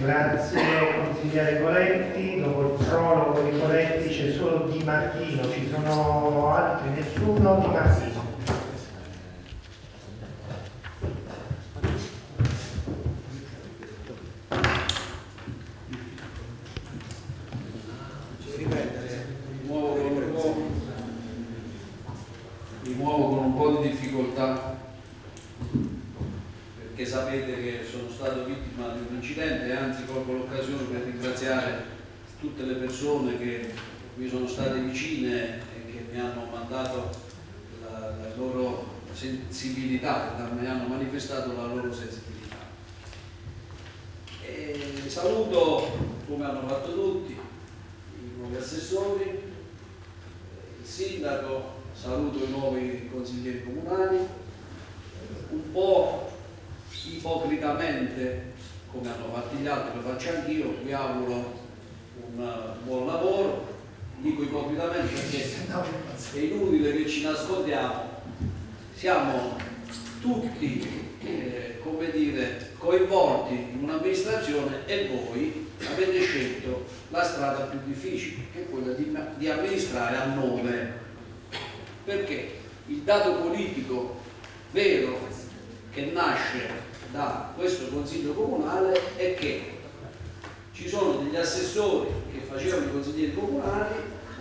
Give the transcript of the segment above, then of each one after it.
Grazie consigliere Coletti, dopo il prologo di Coletti c'è solo Di Martino, ci sono altri, nessuno? Di Martino. Mi muovo con un po', mi muovo con un po' di difficoltà perché sapete che sono stato vittima di un incidente e anzi colgo l'occasione per ringraziare tutte le persone che mi sono state vicine e che mi hanno mandato la, la loro sensibilità, mi hanno manifestato la loro sensibilità. E saluto, come hanno fatto tutti, i nuovi assessori, il sindaco, saluto i nuovi consiglieri comunali, un po' ipocritamente, come hanno fatto gli altri, lo faccio anch'io, vi auguro un buon lavoro, dico ipocritamente perché è inutile che ci nascondiamo, siamo tutti eh, come dire, coinvolti in un'amministrazione e voi avete scelto la strada più difficile, che è quella di, di amministrare a nome. Perché il dato politico vero che nasce da questo Consiglio Comunale è che ci sono degli assessori che facevano i consiglieri comunali,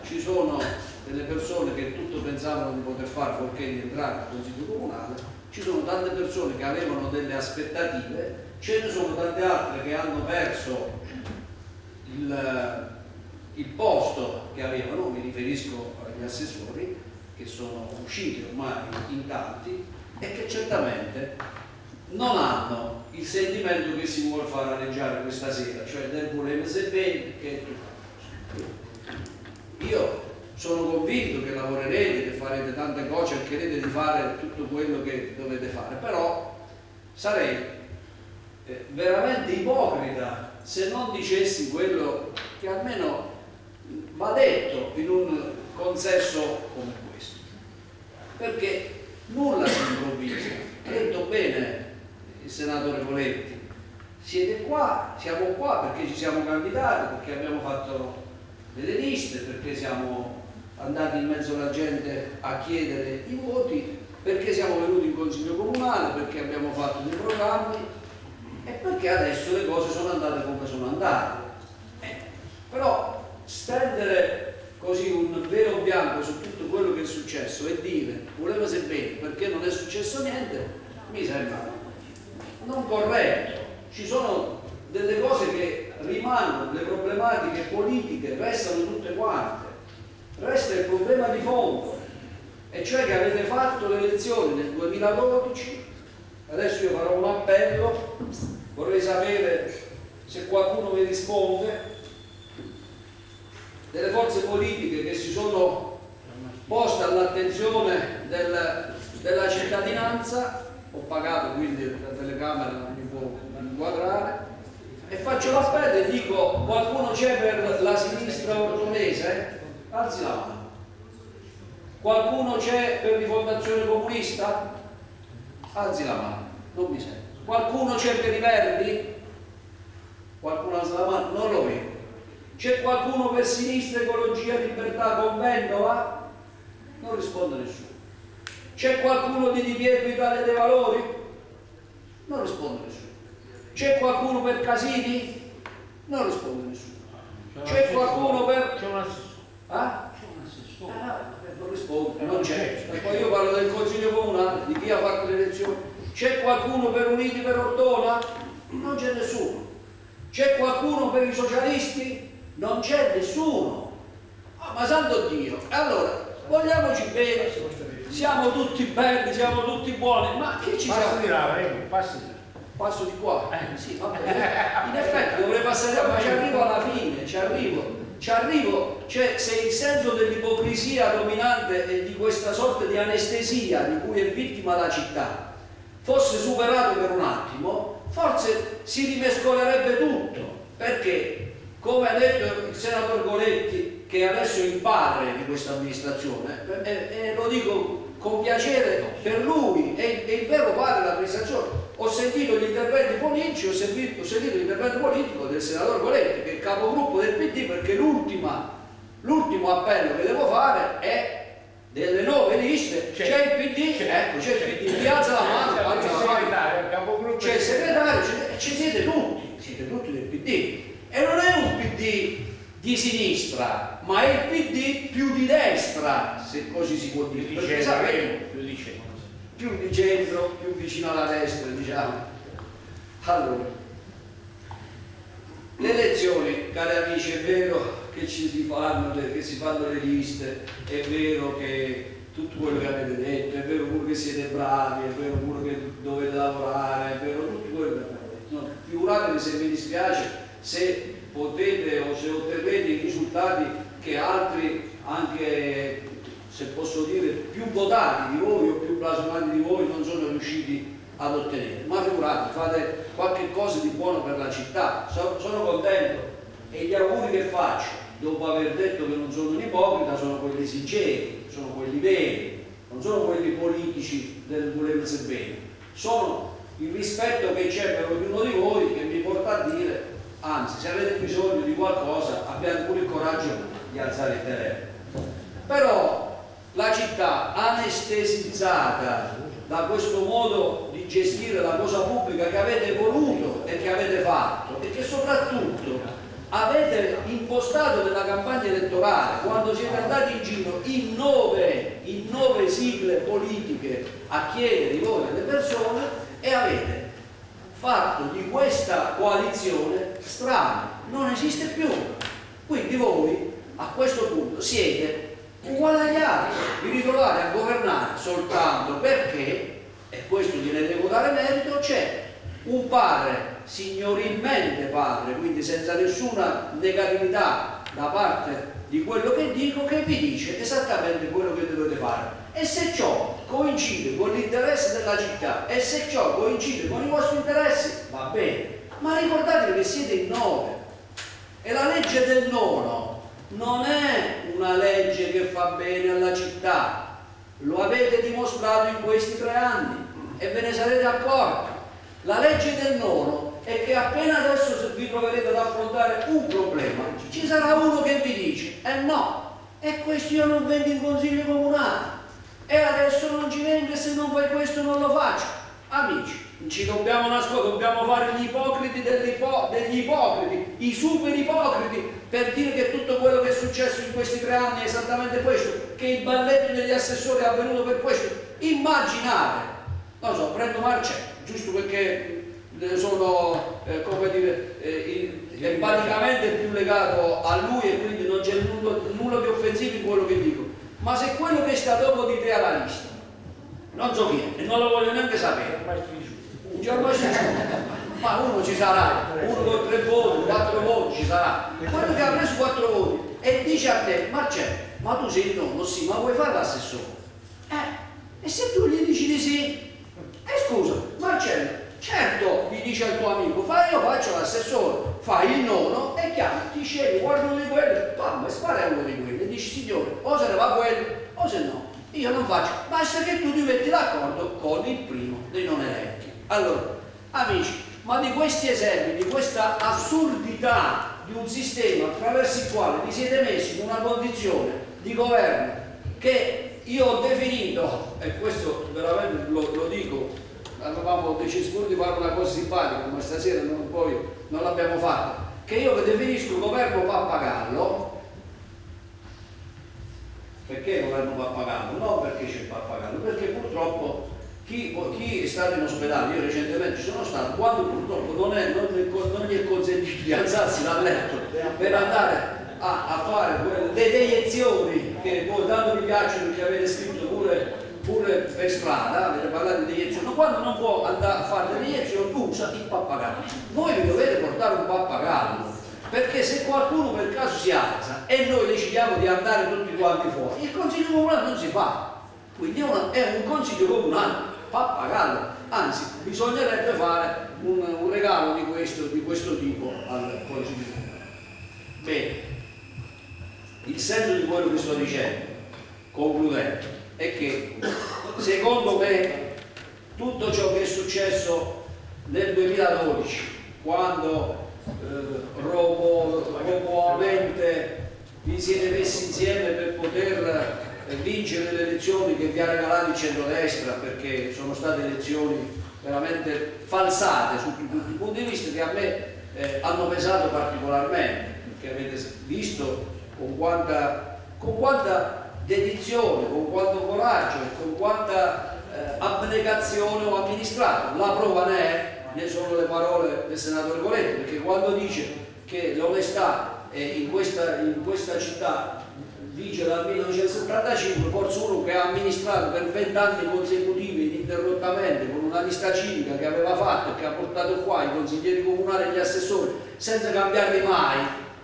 ci sono delle persone che tutto pensavano di poter fare fuorché di entrare al Consiglio Comunale, ci sono tante persone che avevano delle aspettative, ce ne sono tante altre che hanno perso il, il posto che avevano, mi riferisco agli assessori, che sono usciti ormai in tanti e che certamente non hanno il sentimento che si vuole far aleggiare questa sera, cioè del volere se bene che io sono convinto che lavorerete, che farete tante cose, cercherete di fare tutto quello che dovete fare, però sarei eh, veramente ipocrita se non dicessi quello che almeno va detto in un consesso come questo, perché nulla si improvvisa, ha detto bene il senatore Coletti, siete qua, siamo qua perché ci siamo candidati, perché abbiamo fatto delle liste, perché siamo andati in mezzo alla gente a chiedere i voti, perché siamo venuti in consiglio comunale, perché abbiamo fatto dei programmi e perché adesso le cose sono andate come sono andate. Eh, però stendere così un velo bianco su tutto quello che è successo e dire voleva se bene perché non è successo niente, mi sembra non corretto. Ci sono delle cose che rimangono, le problematiche politiche restano tutte quante. Resta il problema di fondo, e cioè che avete fatto le elezioni nel 2012, adesso io farò un appello, vorrei sapere se qualcuno mi risponde, delle forze politiche che si sono poste all'attenzione del, della cittadinanza ho pagato quindi la telecamera non mi può inquadrare e faccio l'appello e dico qualcuno c'è per la sinistra ortonese? Alzi la mano. Qualcuno c'è per rifondazione comunista? Alzi la mano, non mi sento. Qualcuno c'è per i verdi? Qualcuno alza la mano? Non lo vedo. C'è qualcuno per sinistra, ecologia, libertà, convento? Va? Non risponde nessuno. C'è qualcuno di Di Pietro Italia dei Valori? Non risponde nessuno. C'è qualcuno per Casini? Non risponde nessuno. C'è qualcuno per... C'è un assessore. Ah? Ah, non risponde, non c'è. E poi io parlo del Consiglio Comunale, di chi ha fatto le elezioni. C'è qualcuno per Uniti per Ortona? Non c'è nessuno. C'è qualcuno per i socialisti? Non c'è nessuno. Ah, ma santo Dio! Allora, vogliamoci bene siamo tutti belli, siamo tutti buoni, ma che ci Passi siamo? di là, prego, passi di là. Passo di qua? Eh sì, vabbè. In effetti dovrei passare, ma ci arrivo alla fine, ci arrivo, ci arrivo, cioè se il senso dell'ipocrisia dominante e di questa sorta di anestesia di cui è vittima la città fosse superato per un attimo, forse si rimescolerebbe tutto, perché? Come ha detto il senatore Goletti, che adesso è il padre di questa amministrazione, e, e lo dico con piacere per lui, è, è il vero padre dell'amministrazione, ho sentito gli interventi politici, ho sentito, sentito l'intervento politico del senatore Coletti, che è il capogruppo del PD, perché l'ultimo appello che devo fare è delle nove liste, c'è, il PD, c'è, ecco, c'è il PD, chi alza la mano, c'è il segretario, ci siete tutti, siete tutti del PD. E non è un PD di sinistra, ma è il PD più di destra, se così si può dire. Più di centro, più di centro. Più di centro, più vicino alla destra, diciamo. Allora, le elezioni, cari amici, è vero che ci si fanno, che si fanno le liste, è vero che tutto quello che avete detto, è vero pure che siete bravi, è vero pure che dovete lavorare, è vero tutto quello che avete detto. No, figuratevi se mi dispiace se potete o se otterrete i risultati che altri, anche se posso dire più votati di voi o più blasonati di voi, non sono riusciti ad ottenere. Ma figurate, fate qualche cosa di buono per la città, sono, contento e gli auguri che faccio dopo aver detto che non sono un ipocrita, sono quelli sinceri, sono quelli veri, non sono quelli politici del volersi bene, sono il rispetto che c'è per ognuno di voi che mi porta a dire, anzi se avete bisogno di qualcosa abbiate pure il coraggio di alzare il telefono. Però la città anestesizzata da questo modo di gestire la cosa pubblica che avete voluto e che avete fatto e che soprattutto avete impostato nella campagna elettorale quando siete andati in giro in nove, in nove sigle politiche a chiedere i voti alle persone e avete fatto di questa coalizione strana, non esiste più. Quindi voi a questo punto siete altri, vi ritrovate a governare soltanto perché, e questo gliene devo dare merito, c'è un padre signorilmente padre, quindi senza nessuna negatività da parte di quello che dico, che vi dice esattamente quello che dovete fare. E se ciò coincide con l'interesse della città e se ciò coincide con i vostri interessi, va bene. Ma ricordatevi che siete in nove. E la legge del nono non è una legge che fa bene alla città. Lo avete dimostrato in questi tre anni e ve ne sarete accorti. La legge del nono è che appena adesso vi troverete ad affrontare un problema, ci sarà uno che vi dice, eh no, e questo io non vengo in consiglio comunale, e adesso non ci vengo e se non fai questo non lo faccio. Amici, ci dobbiamo nascondere, dobbiamo fare gli ipocriti ipo degli ipocriti, i super ipocriti, per dire che tutto quello che è successo in questi tre anni è esattamente questo, che il balletto degli assessori è avvenuto per questo. Immaginate, non so, prendo Marcello, giusto perché sono eh, come dire, eh, empaticamente più legato a lui e quindi non c'è nulla, nulla, di offensivo in quello che dico. Ma se quello che sta dopo di te alla lista, non so chi è, e non lo voglio neanche sapere, un giorno ci ma uno ci sarà, uno con tre voti, quattro voti ci sarà. Quello che ha preso quattro voti e dice a te, Marcello, ma tu sei il nonno, sì, ma vuoi fare l'assessore? Eh, e se tu gli dici di sì? E eh, scusa, Marcello, Certo, gli dice al tuo amico, fai io faccio l'assessore, fai il nono e chiami, ti scegli, guarda uno di quelli, pam, e spara uno di quelli, e dici signore, o se ne va quello, o se no, io non faccio, basta che tu ti metti d'accordo con il primo dei non eletti. Allora, amici, ma di questi esempi, di questa assurdità di un sistema attraverso il quale vi siete messi in una condizione di governo che io ho definito, e questo veramente lo, lo dico avevamo deciso pure di fare una cosa simpatica, ma stasera non, poi non l'abbiamo fatta, che io che definisco governo pappagallo, perché governo pappagallo? Non perché c'è il pappagallo, perché purtroppo chi, chi, è stato in ospedale, io recentemente sono stato, quando purtroppo non, è, non, non gli è consentito di alzarsi dal letto per andare a, a fare quelle, le deiezioni che poi tanto mi piacciono che avete scritto pure pure per strada, avete parlato di iniezioni, quando non può andare a fare delle iniezioni usa il pappagallo. Voi vi dovete portare un pappagallo, perché se qualcuno per caso si alza e noi decidiamo di andare tutti quanti fuori, il consiglio comunale non si fa. Quindi è, una, è un consiglio comunale, pappagallo. Anzi, bisognerebbe fare un, un regalo di questo, di questo tipo al comunale. Bene, il senso di quello che sto dicendo, concludendo, è che secondo me tutto ciò che è successo nel 2012, quando eh, roboamente vi siete messi insieme per poter vincere le elezioni che vi ha regalato il centrodestra perché sono state elezioni veramente falsate su tutti i punti di vista che a me eh, hanno pesato particolarmente perché avete visto con quanta, con quanta dedizione, con quanto coraggio e con quanta eh, abnegazione ho amministrato. La prova ne è, ne sono le parole del senatore Coletti, perché quando dice che l'onestà in in questa città dice dal 1975, forse uno che ha amministrato per vent'anni consecutivi ininterrottamente con una lista civica che aveva fatto e che ha portato qua i consiglieri comunali e gli assessori senza cambiarli mai,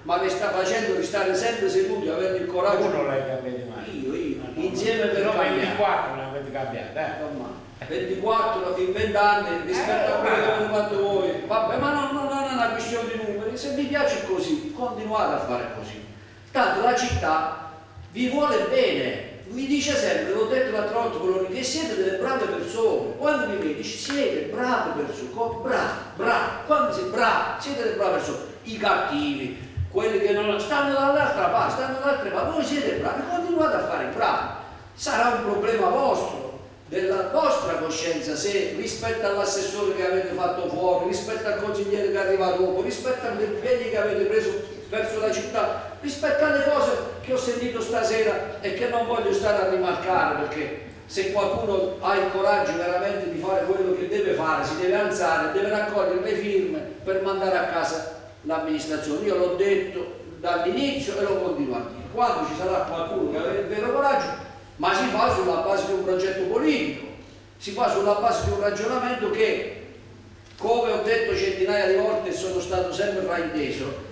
ma che sta facendo restare sempre seduti, avendo il coraggio. Uno l'hai cambiato mai. Io, io, insieme per no, 24 non avete cambiato, eh? 24 in 20 anni rispetto a quello che avete fatto voi. Vabbè, ma non, non, non è una questione di numeri, se vi piace così, continuate a fare così. Tanto la città vi vuole bene, mi dice sempre, l'ho detto l'altra volta con che siete delle brave persone. Quando mi vedi, siete brave persone, bravi, bravi, quando siete bravi, siete delle brave persone. I cattivi, quelli che non stanno dall'altra parte, stanno dall'altra parte, voi siete bravi, continuate a fare bravi. Sarà un problema vostro, della vostra coscienza se rispetto all'assessore che avete fatto fuori, rispetto al consigliere che arriva dopo, rispetto agli impegni che avete preso verso la città, rispetto alle cose che ho sentito stasera e che non voglio stare a rimarcare perché se qualcuno ha il coraggio veramente di fare quello che deve fare, si deve alzare, deve raccogliere le firme per mandare a casa l'amministrazione. Io l'ho detto dall'inizio e lo continuo a dire. Quando ci sarà qualcuno che avrà il vero coraggio, ma si fa sulla base di un progetto politico, si fa sulla base di un ragionamento che, come ho detto centinaia di volte sono stato sempre frainteso,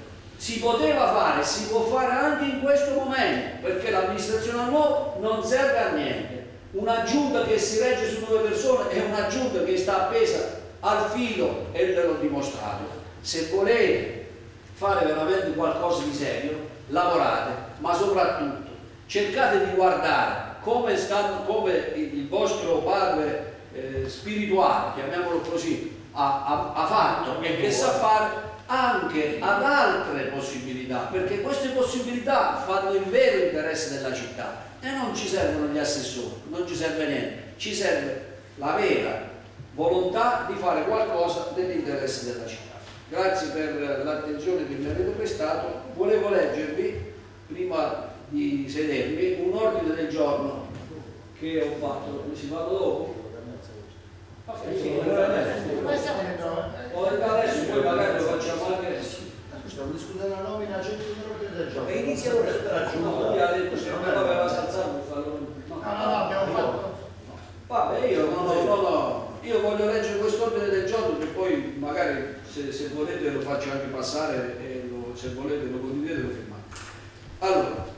si poteva fare, si può fare anche in questo momento, perché l'amministrazione a nuovo non serve a niente. Una giunta che si regge su due persone è una giunta che sta appesa al filo e ve l'ho dimostrato. Se volete fare veramente qualcosa di serio, lavorate, ma soprattutto cercate di guardare come, stanno, come il vostro padre eh, spirituale, chiamiamolo così, ha, ha, ha fatto e che sa fare anche ad altre possibilità, perché queste possibilità fanno il vero interesse della città e non ci servono gli assessori, non ci serve niente, ci serve la vera volontà di fare qualcosa nell'interesse della città. Grazie per l'attenzione che mi avete prestato. Volevo leggervi, prima di sedermi un ordine del giorno che ho fatto, mi si fa dopo? Adesso poi magari lo facciamo anche stiamo discutendo la nomina a centro dell'ordine del giorno e ha per farlo no. Vabbè io voglio leggere quest'ordine del giorno che poi magari se, volete lo faccio anche passare se volete lo condividete lo firmate allora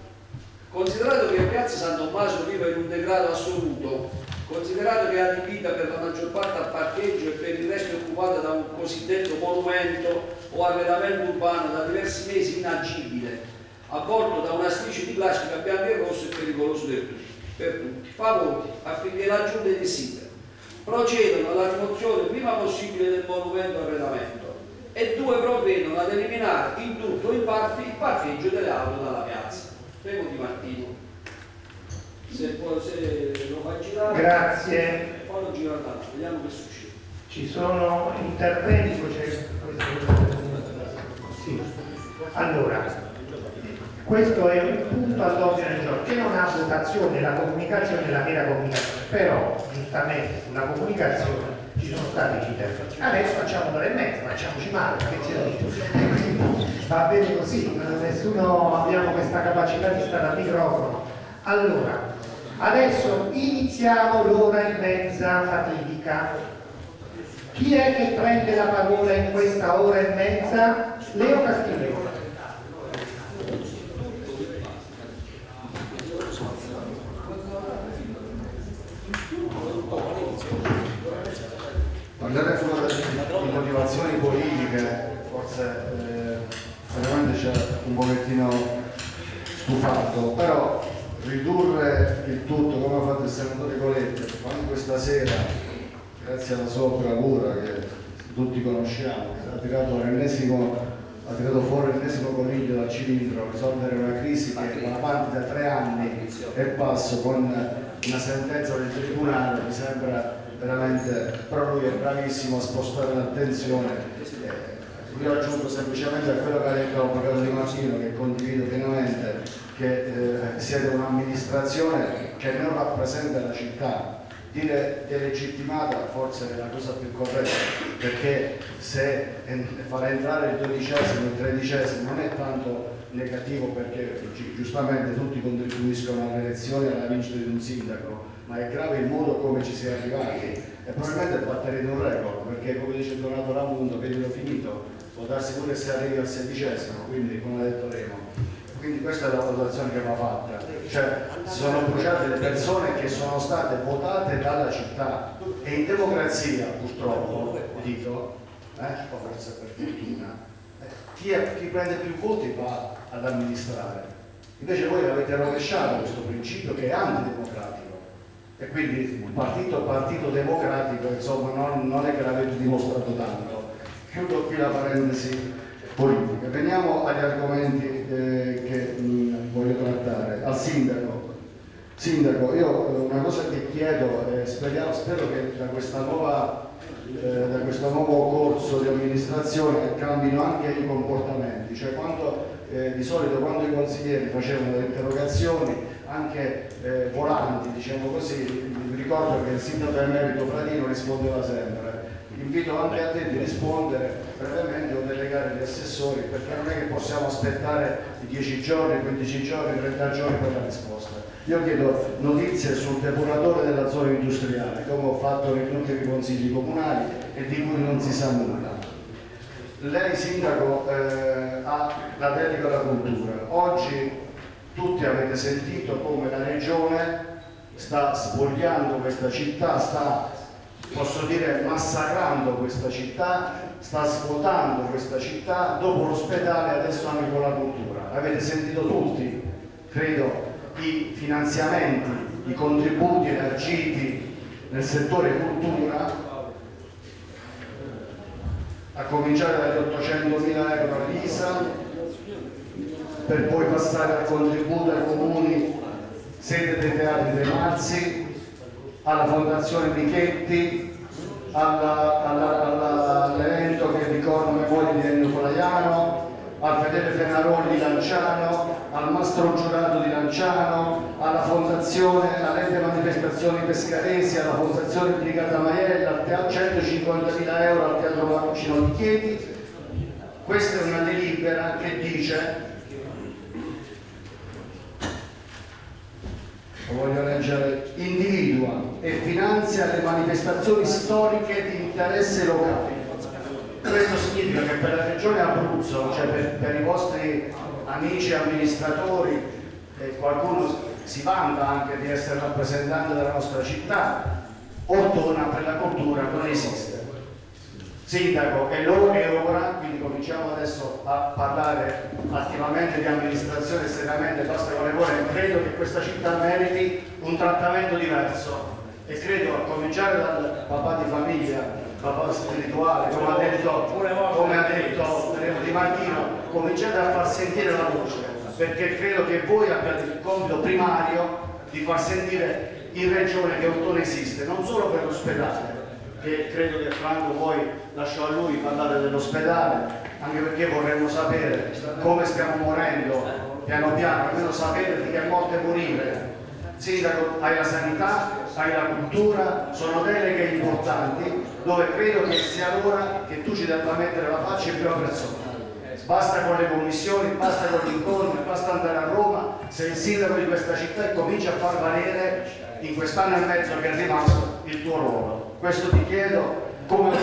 Considerato che Piazza San Tommaso vive in un degrado assoluto, considerato che è adibita per la maggior parte al parcheggio e per il resto occupata da un cosiddetto monumento o arredamento urbano da diversi mesi inagibile, avvolto da una striscia di plastica bianca e rossa e pericoloso per tutti, per tutti. Fa voti affinché la giunta desidera procedono alla rimozione prima possibile del monumento arredamento e due provvedono ad eliminare in tutto o in parte il parcheggio delle auto dalla piazza. Prego Di Martino. Se, può, se lo fai girare. Grazie. Fallo girare tanto, vediamo che succede. Ci sono interventi, sì. Allora, questo è un punto all'ordine del giorno che non ha votazione, la comunicazione è la vera comunicazione, però giustamente sulla comunicazione ci sono stati interventi. Adesso facciamo un'ora e mezza, facciamoci male, perché detto. Va bene così, nessuno abbiamo questa capacità di stare al microfono. Allora, adesso iniziamo l'ora e mezza fatidica. Chi è che prende la parola in questa ora e mezza? Leo Castiglione. Andare di motivazioni politiche, forse eh, veramente c'è un pochettino stufato, però ridurre il tutto come ha fatto il senatore Coletti, anche questa sera, grazie alla sua bravura che tutti conosciamo, ha tirato, ha tirato fuori l'ennesimo coniglio dal cilindro, risolvere una crisi che va avanti da tre anni e passo con una sentenza del tribunale, mi sembra veramente, però lui è bravissimo a spostare l'attenzione. Io aggiungo semplicemente a quello che ha detto l'avvocato Di Martino, che condivido pienamente, che eh, siete un'amministrazione che non rappresenta la città, dire delegittimata forse è la cosa più corretta perché se far entrare il dodicesimo, il tredicesimo non è tanto negativo perché giustamente tutti contribuiscono alle elezioni e alla vincita di un sindaco ma è grave il modo come ci si è arrivati. E probabilmente batterete un record perché come dice Donato Ramundo che glielo finito può darsi pure se arrivi al sedicesimo quindi come ha detto Remo quindi questa è la valutazione che va fatta, cioè sono bruciate le persone che sono state votate dalla città e in democrazia purtroppo, dico, eh, forse per fortuna, eh, chi, è, chi prende più voti va ad amministrare. Invece voi avete rovesciato questo principio che è antidemocratico e quindi il partito, partito democratico insomma non, non è che l'avete dimostrato tanto. Chiudo qui la parentesi politica. Veniamo agli argomenti eh, che mh, mm, voglio trattare. Al sindaco. Sindaco, io eh, una cosa che chiedo, eh, speriamo, spero che da, nuova, eh, da, questo nuovo corso di amministrazione cambino anche i comportamenti, cioè quando, eh, di solito quando i consiglieri facevano delle interrogazioni, anche eh, volanti, diciamo così, ricordo che il sindaco emerito Fradino rispondeva sempre invito anche a te di rispondere brevemente delegare gli assessori perché non è che possiamo aspettare 10 giorni, 15 giorni, 30 giorni per la risposta. Io chiedo notizie sul depuratore della zona industriale, come ho fatto negli ultimi consigli comunali e di cui non si sa nulla. Lei sindaco eh, ha la dedica alla cultura. Oggi tutti avete sentito come la regione sta spogliando questa città, sta posso dire massacrando questa città, sta svuotando questa città, dopo l'ospedale adesso anche con la cultura. Avete sentito tutti, credo, i finanziamenti, i contributi elargiti nel settore cultura, a cominciare dagli 800.000 euro all'ISA, per poi passare al contributo ai comuni sede dei teatri dei Marzi, alla Fondazione Michetti, all'evento che ricorda memoria di Ennio Folaiano, al Fedele Fenaroli di Lanciano, al Mastro Giurato di Lanciano, alla Fondazione, all'ente manifestazioni pescaresi, alla Fondazione Brigata Maiella, al teatro 150.000 euro al Teatro Marocino di Chieti. Questa è una delibera che dice lo voglio leggere, individua e finanzia le manifestazioni storiche di interesse locale. Questo significa che per la regione Abruzzo, cioè per, per i vostri amici amministratori, eh, qualcuno si vanta anche di essere rappresentante della nostra città, Ortona per la cultura non esiste. Sindaco, è ora, quindi cominciamo adesso a parlare attivamente di amministrazione seriamente, basta con le vuole, credo che questa città meriti un trattamento diverso e credo a cominciare dal papà di famiglia, papà spirituale, come ha detto, come ha detto Di Martino, cominciate a far sentire la voce, perché credo che voi abbiate il compito primario di far sentire in regione che Ottone esiste, non solo per l'ospedale, che credo che Franco poi lasciò a lui parlare dell'ospedale, anche perché vorremmo sapere come stiamo morendo piano piano, almeno sapere di che morte morire. Sindaco, hai la sanità, hai la cultura, sono deleghe importanti dove credo che sia l'ora che tu ci debba mettere la faccia in prima persona. Basta con le commissioni, basta con gli incontri, basta andare a Roma, sei il sindaco di questa città e comincia a far valere in quest'anno e mezzo che è rimasto il tuo ruolo questo ti chiedo come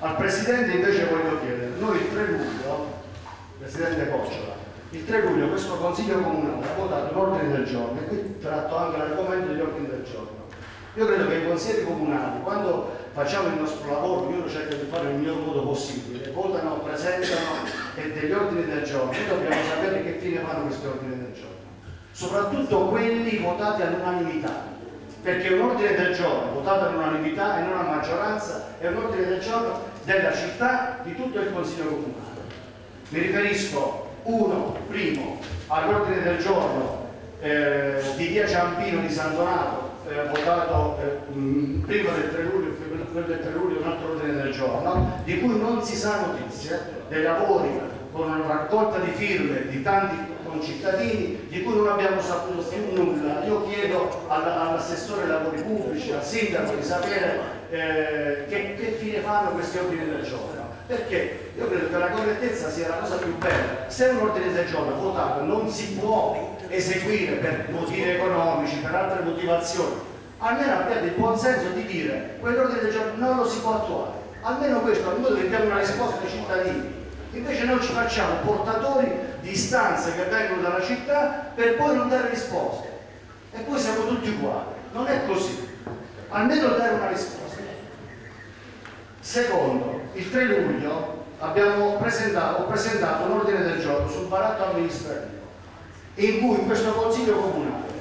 Al Presidente invece voglio chiedere, noi il 3 luglio, Presidente Cocciola, il 3 luglio questo Consiglio Comunale ha votato un ordine del giorno e qui tratto anche l'argomento degli ordini del giorno. Io credo che i consiglieri comunali, quando facciamo il nostro lavoro, ognuno cerca di fare il miglior modo possibile, votano, presentano e degli ordini del giorno, noi dobbiamo sapere che fine fanno questi ordini del giorno. Soprattutto quelli votati all'unanimità perché un ordine del giorno votato all'unanimità e non a maggioranza è un ordine del giorno della città di tutto il Consiglio Comunale. Mi riferisco, uno, primo, all'ordine del giorno eh, di via Ciampino di San Donato, eh, votato eh, mh, prima del 3 luglio, quello del 3 luglio un altro ordine del giorno, di cui non si sa notizia, dei lavori con una raccolta di firme di tanti concittadini di cui non abbiamo saputo più nulla. Io chiedo all'assessore ai lavori pubblici, al sindaco di sapere eh, che, che fine fanno questi ordini del giorno. Perché io credo che la correttezza sia la cosa più bella. Se un ordine del giorno votato non si può eseguire per motivi economici, per altre motivazioni, almeno abbiate il buon senso di dire quell'ordine del giorno non lo si può attuare. Almeno questo, almeno che diamo una risposta ai cittadini. Invece noi ci facciamo portatori di istanze che vengono dalla città per poi non dare risposte. E poi siamo tutti uguali. Non è così. Almeno dare una risposta. Secondo, il 3 luglio abbiamo presentato, ho presentato un ordine del giorno sul baratto amministrativo in cui questo Consiglio Comunale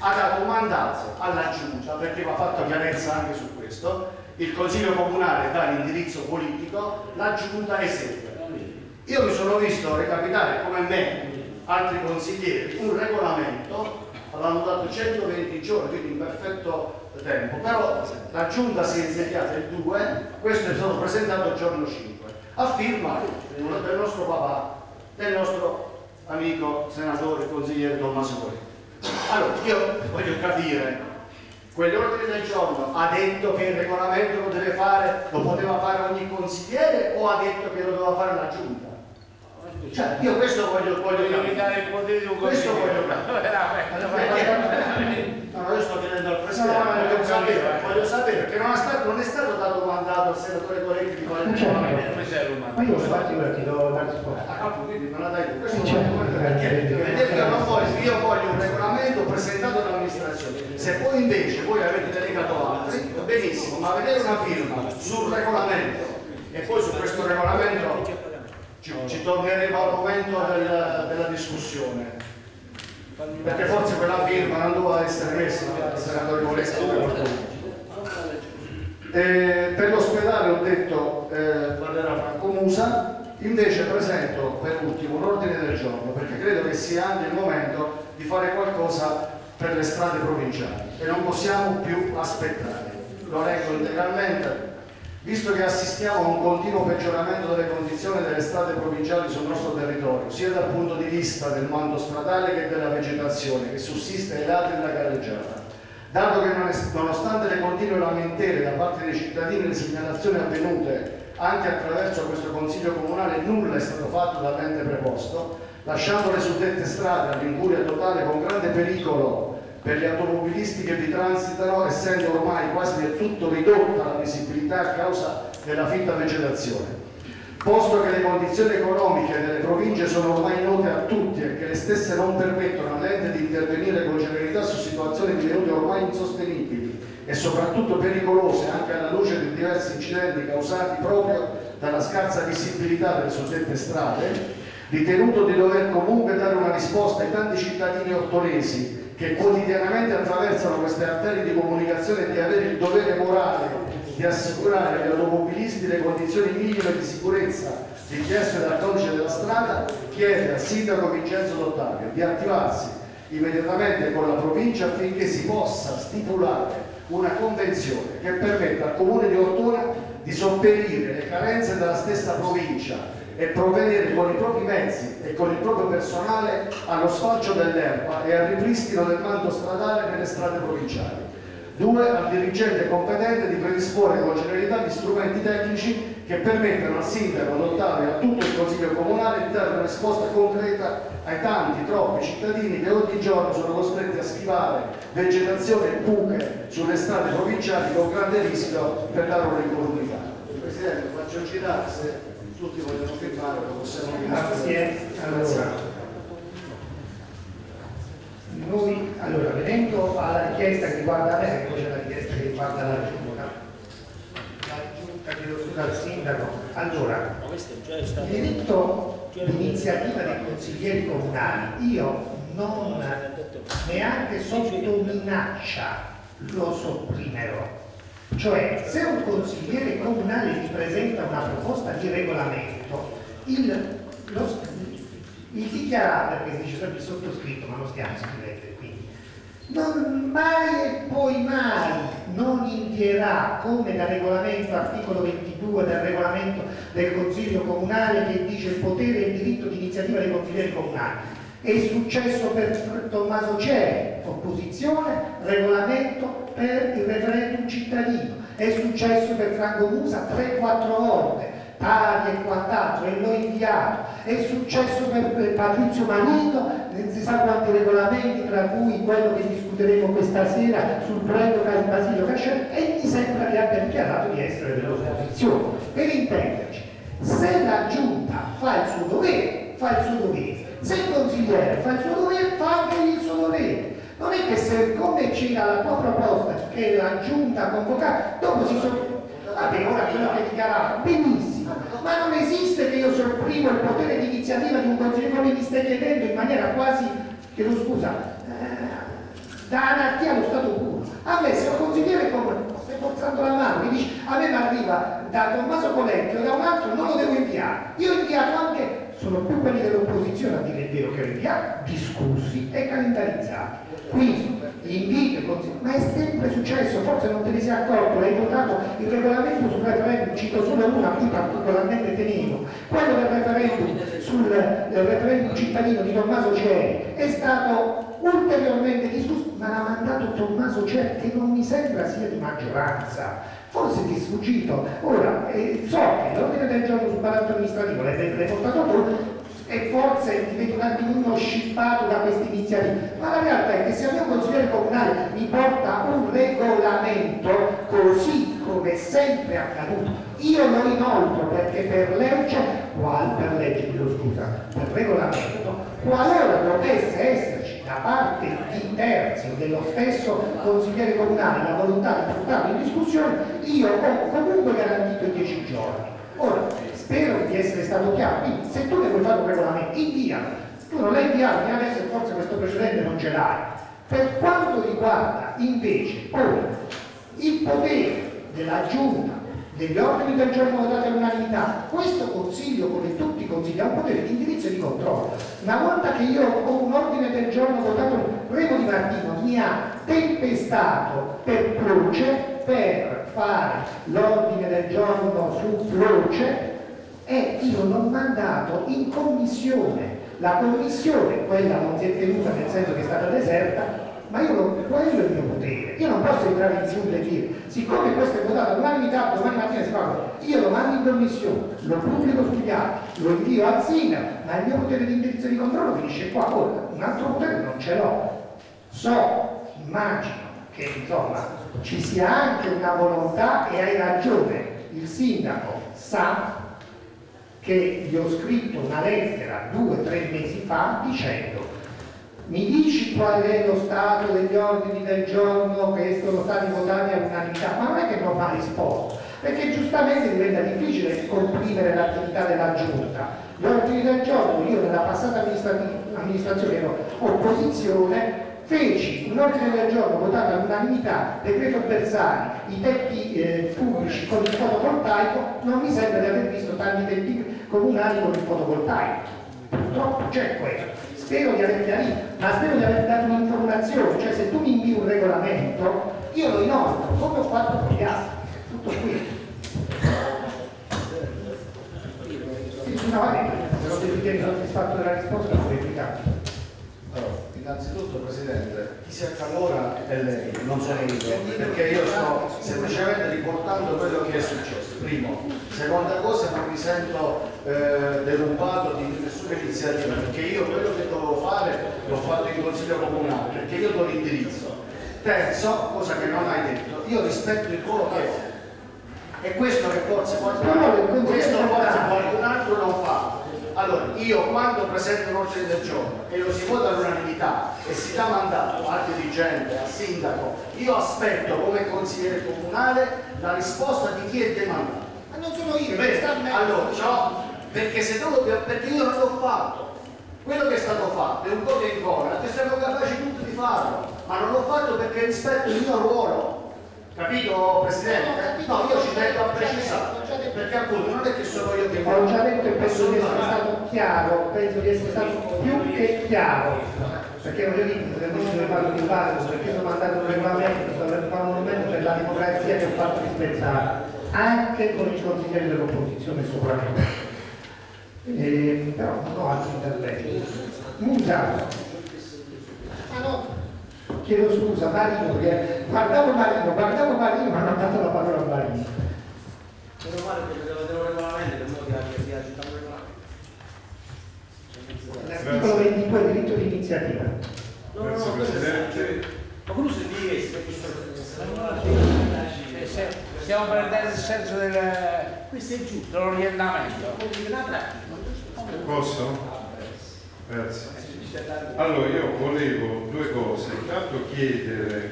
ha dato un mandato alla Giunta, perché va fatto chiarezza anche su questo, il Consiglio Comunale dà l'indirizzo politico, la Giunta esegue. Io mi sono visto recapitare come me, altri consiglieri, un regolamento, avevano dato 120 giorni, quindi in perfetto tempo, però la giunta si è insediata il 2, questo è stato presentato il giorno 5, a firma del nostro papà, del nostro amico senatore consigliere Tommaso Corri. Allora, io voglio capire, quell'ordine del giorno ha detto che il regolamento lo deve fare, lo poteva fare ogni consigliere o ha detto che lo doveva fare la giunta? Cioè, io questo voglio, voglio capire. Questo voglio No, io sto chiedendo al Presidente, no, voglio, sapere, voglio sapere che non è, stato, non è stato dato mandato al senatore Coretti di fare il Ma io infatti ora ti do la risposta. Ah, quindi me la dai tu. Questo perché? io non voglio, io voglio un regolamento presentato dall'amministrazione. Se poi invece voi avete delegato altri, benissimo, ma vedere una firma sul regolamento e poi su questo regolamento ci, ci torneremo al momento del, della discussione. Perché forse quella firma non doveva essere messa dal senatore Moresco eh, per l'ospedale ho detto eh, parlerà Franco Musa. Invece presento per ultimo un ordine del giorno perché credo che sia anche il momento di fare qualcosa per le strade provinciali e non possiamo più aspettare. Lo leggo integralmente visto che assistiamo a un continuo peggioramento delle condizioni delle strade provinciali sul nostro territorio, sia dal punto di vista del manto stradale che della vegetazione che sussiste ai lati della carreggiata. Dato che nonostante le continue lamentele da parte dei cittadini e le segnalazioni avvenute anche attraverso questo Consiglio Comunale nulla è stato fatto dall'ente preposto, lasciando le suddette strade all'incuria totale con grande pericolo per gli automobilisti che vi transitano, essendo ormai quasi del tutto ridotta la visibilità a causa della fitta vegetazione. Posto che le condizioni economiche delle province sono ormai note a tutti e che le stesse non permettono all'ente di intervenire con celerità su situazioni divenute ormai insostenibili e soprattutto pericolose anche alla luce di diversi incidenti causati proprio dalla scarsa visibilità delle suddette strade, ritenuto di dover comunque dare una risposta ai tanti cittadini ortonesi che quotidianamente attraversano queste arterie di comunicazione di avere il dovere morale di assicurare agli automobilisti le condizioni minime di sicurezza richieste dal codice della strada, chiede al sindaco Vincenzo Dottavio di attivarsi immediatamente con la provincia affinché si possa stipulare una convenzione che permetta al comune di Ortona di sopperire le carenze della stessa provincia e provvedere con i propri mezzi e con il proprio personale allo sfalcio dell'erba e al ripristino del manto stradale nelle strade provinciali. Due, al dirigente competente di predisporre con celerità gli strumenti tecnici che permettano al sindaco, adottare a tutto il Consiglio Comunale di dare una risposta concreta ai tanti, troppi cittadini che ogni giorno sono costretti a schivare vegetazione e buche sulle strade provinciali con grande rischio per la loro incolumità. Presidente, faccio girare se tutti vogliono firmare, lo possiamo Grazie. Allora, noi, allora, venendo alla richiesta che riguarda me, poi c'è la richiesta che riguarda la giunta, la giunta chiedo scusa al sindaco, allora, il diritto d'iniziativa dei consiglieri comunali, io non neanche sotto minaccia lo sopprimerò. Cioè, se un consigliere comunale ti presenta una proposta di regolamento, il, lo, il dichiarato, perché dice sempre il sottoscritto, ma non stiamo scrivendo quindi, non mai e poi mai non invierà come da regolamento articolo 22 del regolamento del Consiglio Comunale che dice il potere e il diritto di iniziativa dei consiglieri comunali. È successo per Tommaso Ceri, opposizione, regolamento per il referendum cittadino. È successo per Franco Musa 3-4 volte, tagli e quant'altro, e l'ho inviato. È successo per Patrizio Marino, non si sa quanti regolamenti, tra cui quello che discuteremo questa sera sul progetto Basilio Cascella, e mi sembra che abbia dichiarato di essere dell'opposizione. Per intenderci, se la giunta fa il suo dovere, fa il suo dovere. Se il consigliere fa il suo dovere, fa anche il suo dovere. Non è che se come c'era la tua proposta che la giunta convocata, dopo si sono... Vabbè, ora quello che hai dichiarato, benissimo, ma non esiste che io sopprimo il potere di iniziativa di un consigliere come mi stai chiedendo in maniera quasi, chiedo scusa, eh, da anarchia allo stato puro. A me se un consigliere come stai forzando la mano, mi dici, a me mi arriva da Tommaso Colecchio, da un altro, non lo devo inviare. Io ho inviato anche sono più quelli dell'opposizione a dire il vero che inviato, discussi e calendarizzati. Quindi l'invito, ma è sempre successo, forse non te ne sei accorto, hai votato il regolamento sul referendum, cito solo una a cui particolarmente tenevo, quello del referendum sul referendum cittadino di Tommaso Ceri è stato ulteriormente discusso, ma l'ha mandato Tommaso Ceri che non mi sembra sia di maggioranza. Forse ti è sfuggito. Ora, eh, so che l'ordine del giorno sul baratto amministrativo l'hai portato tu e forse ti vedi un attimino scippato da questa iniziativa, ma la realtà è che se me un consigliere comunale mi porta un regolamento così come è sempre accaduto, io lo inoltro perché per legge, qual per legge, scusa, per regolamento, qualora dovesse esserci da parte di terzi o dello stesso consigliere comunale la volontà di portarlo in discussione, io ho comunque garantito i dieci giorni. Ora, spero di essere stato chiaro, quindi se tu ne vuoi fare un regolamento, invialo, tu non l'hai inviato, adesso forse questo precedente non ce l'hai. Per quanto riguarda invece poi il potere della giunta degli ordini del giorno votati all'unanimità, questo Consiglio, come tutti i Consigli, ha un potere di indirizzo e di controllo. Una volta che io ho un ordine del giorno votato, Remo Di Martino mi ha tempestato per Ploce per fare l'ordine del giorno su Ploce e io l'ho mandato in commissione. La commissione, quella non si è tenuta nel senso che è stata deserta, ma io non, quello è il mio potere, io non posso entrare in giunta e dire, siccome questo è votato all'unanimità, domani mattina si fa, io lo mando in commissione, lo pubblico sugli atti, lo invio al sindaco, ma il mio potere di indirizzo di controllo finisce qua, ora un altro potere non ce l'ho. So, immagino che insomma ci sia anche una volontà e hai ragione, il sindaco sa che gli ho scritto una lettera due o tre mesi fa dicendo mi dici qual è lo stato degli ordini del giorno che sono stati votati all'unanimità? Ma non è che non ha risposto, perché giustamente diventa difficile comprimere l'attività della giunta. Gli ordini del giorno, io nella passata amministrazione ero opposizione, feci un ordine del giorno votato all'unanimità, decreto Bersani, i tetti eh, pubblici con il fotovoltaico, non mi sembra di aver visto tanti tetti comunali con il fotovoltaico. Purtroppo c'è questo spero di aver chiarito, ma spero di aver dato un'informazione, cioè se tu mi invii un regolamento, io lo inoltro, come ho fatto con gli altri, tutto qui. No, va bene, se non ritieni soddisfatto della risposta, non replicare. Innanzitutto Presidente, chi si accalora è lei, non sono io, perché io sto semplicemente riportando quello che è successo. Primo. Seconda cosa, non mi sento eh, derubato di nessuna iniziativa, perché io quello che dovevo fare l'ho fatto in Consiglio Comunale, perché io do l'indirizzo. Terzo, cosa che non hai detto, io rispetto il ho. E questo che forse qualcun altro non fa. Allora, io quando presento un ordine del giorno e lo si vota all'unanimità e si dà mandato al dirigente, al sindaco, io aspetto come consigliere comunale la risposta di chi è demandato. Ma non sono io, Beh, allora, no, perché se tu perché io non l'ho fatto. Quello che è stato fatto è un po' che incolla, che siamo capaci tutti di farlo ma non l'ho fatto perché rispetto il mio ruolo. Capito Presidente? No, io ci tengo a precisare, perché appunto non è che sono io che Ho già detto e penso di essere stato chiaro, penso di essere stato più che chiaro. Perché voglio dire, se non mi parlo di dibattito, perché sono mandato un regolamento, sto per fare un monumento per la democrazia che ho fatto rispettare, anche con i consiglieri dell'opposizione sicuramente. Eh, però non ho altri interventi. Musa. Ah no, chiedo scusa, Marino, perché guardavo Marino, guardavo Marino, ma non ho dato la parola a Marino. Meno male che vedeva del regolamento, che mo ti ha agitato il regolamento. L'articolo 22 diritto di iniziativa. No, no, no, questo è Presidente. Ma quello si dice, Eh, se- Stiamo prendendo il senso del, questo è giusto. dell'orientamento. Pratica. Posso? Grazie. Allora io volevo due cose, intanto chiedere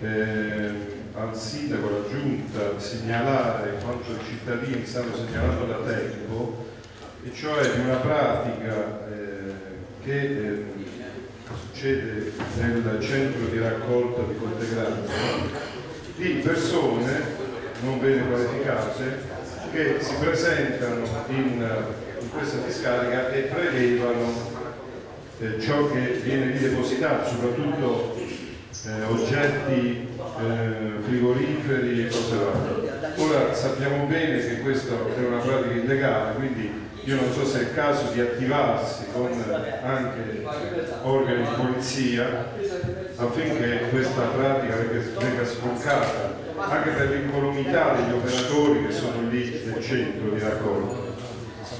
ehm, al sindaco, alla giunta, segnalare quanto i cittadini stanno segnalando da tempo, e cioè di una pratica eh, che ehm, succede nel centro di raccolta di Pontegrazia di persone non bene qualificate che si presentano in, in questa discarica e prelevano eh, ciò che viene lì depositato, soprattutto eh, oggetti eh, frigoriferi e cose varie. Ora sappiamo bene che questa è una pratica illegale, quindi io non so se è il caso di attivarsi con anche organi di polizia affinché questa pratica venga, sbloccata anche per l'incolumità degli operatori che sono lì nel centro di raccolta.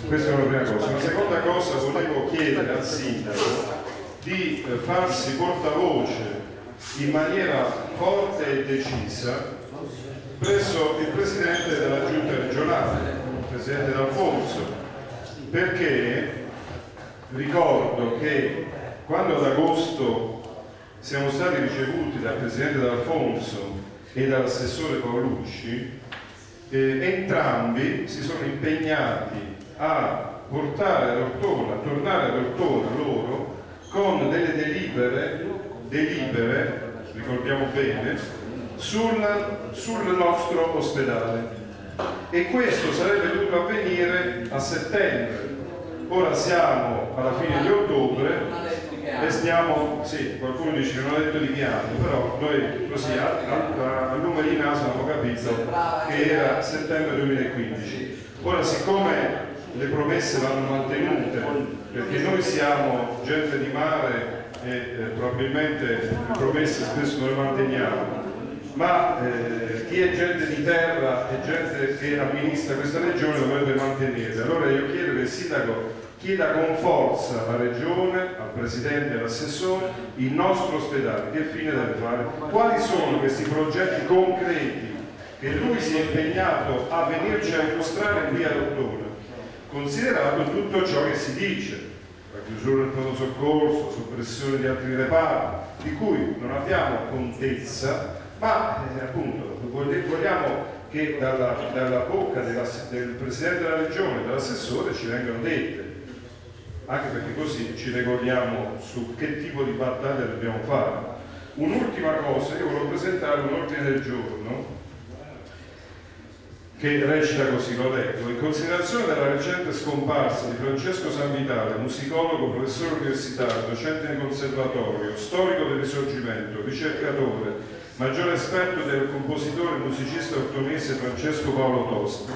Questa è una prima cosa. Una seconda cosa volevo chiedere al sindaco di eh, farsi portavoce in maniera forte e decisa presso il presidente della giunta regionale, il presidente D'Alfonso, perché ricordo che quando ad agosto siamo stati ricevuti dal presidente D'Alfonso e dall'assessore Paolucci, eh, entrambi si sono impegnati a portare ad Ortona, a tornare ad Ortona loro con delle delibere, delibere ricordiamo bene, sul, sul nostro ospedale. E questo sarebbe dovuto avvenire a settembre. Ora siamo alla fine di ottobre e stiamo, sì, qualcuno dice che non ha detto di che però noi così a, a, a lume di naso abbiamo capito che era settembre 2015. Ora siccome le promesse vanno mantenute, perché noi siamo gente di mare e eh, probabilmente le promesse spesso non le manteniamo, ma eh, chi è gente di terra e gente che amministra questa regione dovrebbe mantenerle. Allora io chiedo che il sindaco chieda con forza alla regione, al presidente e all'assessore il nostro ospedale, che fine deve fare, quali sono questi progetti concreti che lui si è impegnato a venirci a illustrare qui a Ortona, considerato tutto ciò che si dice, la chiusura del pronto soccorso, la soppressione di altri reparti, di cui non abbiamo contezza, ma eh, appunto vogliamo che dalla, dalla bocca della, del Presidente della Regione e dell'assessore ci vengano dette, anche perché così ci regoliamo su che tipo di battaglia dobbiamo fare. Un'ultima cosa, io volevo presentare un ordine del giorno che recita così, lo leggo, in considerazione della recente scomparsa di Francesco Sanvitale, musicologo, professore universitario, docente di conservatorio, storico del risorgimento, ricercatore, maggiore esperto del compositore e musicista ortonese Francesco Paolo Tosti,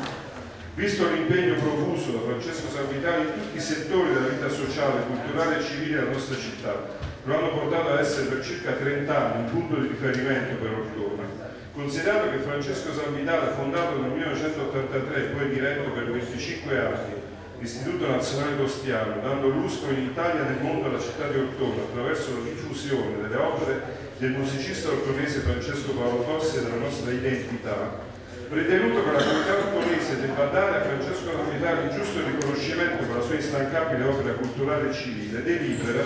visto l'impegno profuso da Francesco Sanvitale in tutti i settori della vita sociale, culturale e civile della nostra città, lo hanno portato ad essere per circa 30 anni un punto di riferimento per Ortona. Considerato che Francesco Sanvitale, fondato nel 1983 e poi diretto per 25 anni l'Istituto Nazionale Costiano, dando lustro in Italia e nel mondo alla città di Ortona attraverso la diffusione delle opere del musicista ortonese Francesco Paolo Tossi e della nostra identità, ritenuto che la comunità ortonese debba dare a Francesco Sanvitale il giusto riconoscimento per la sua instancabile opera culturale e civile, delibera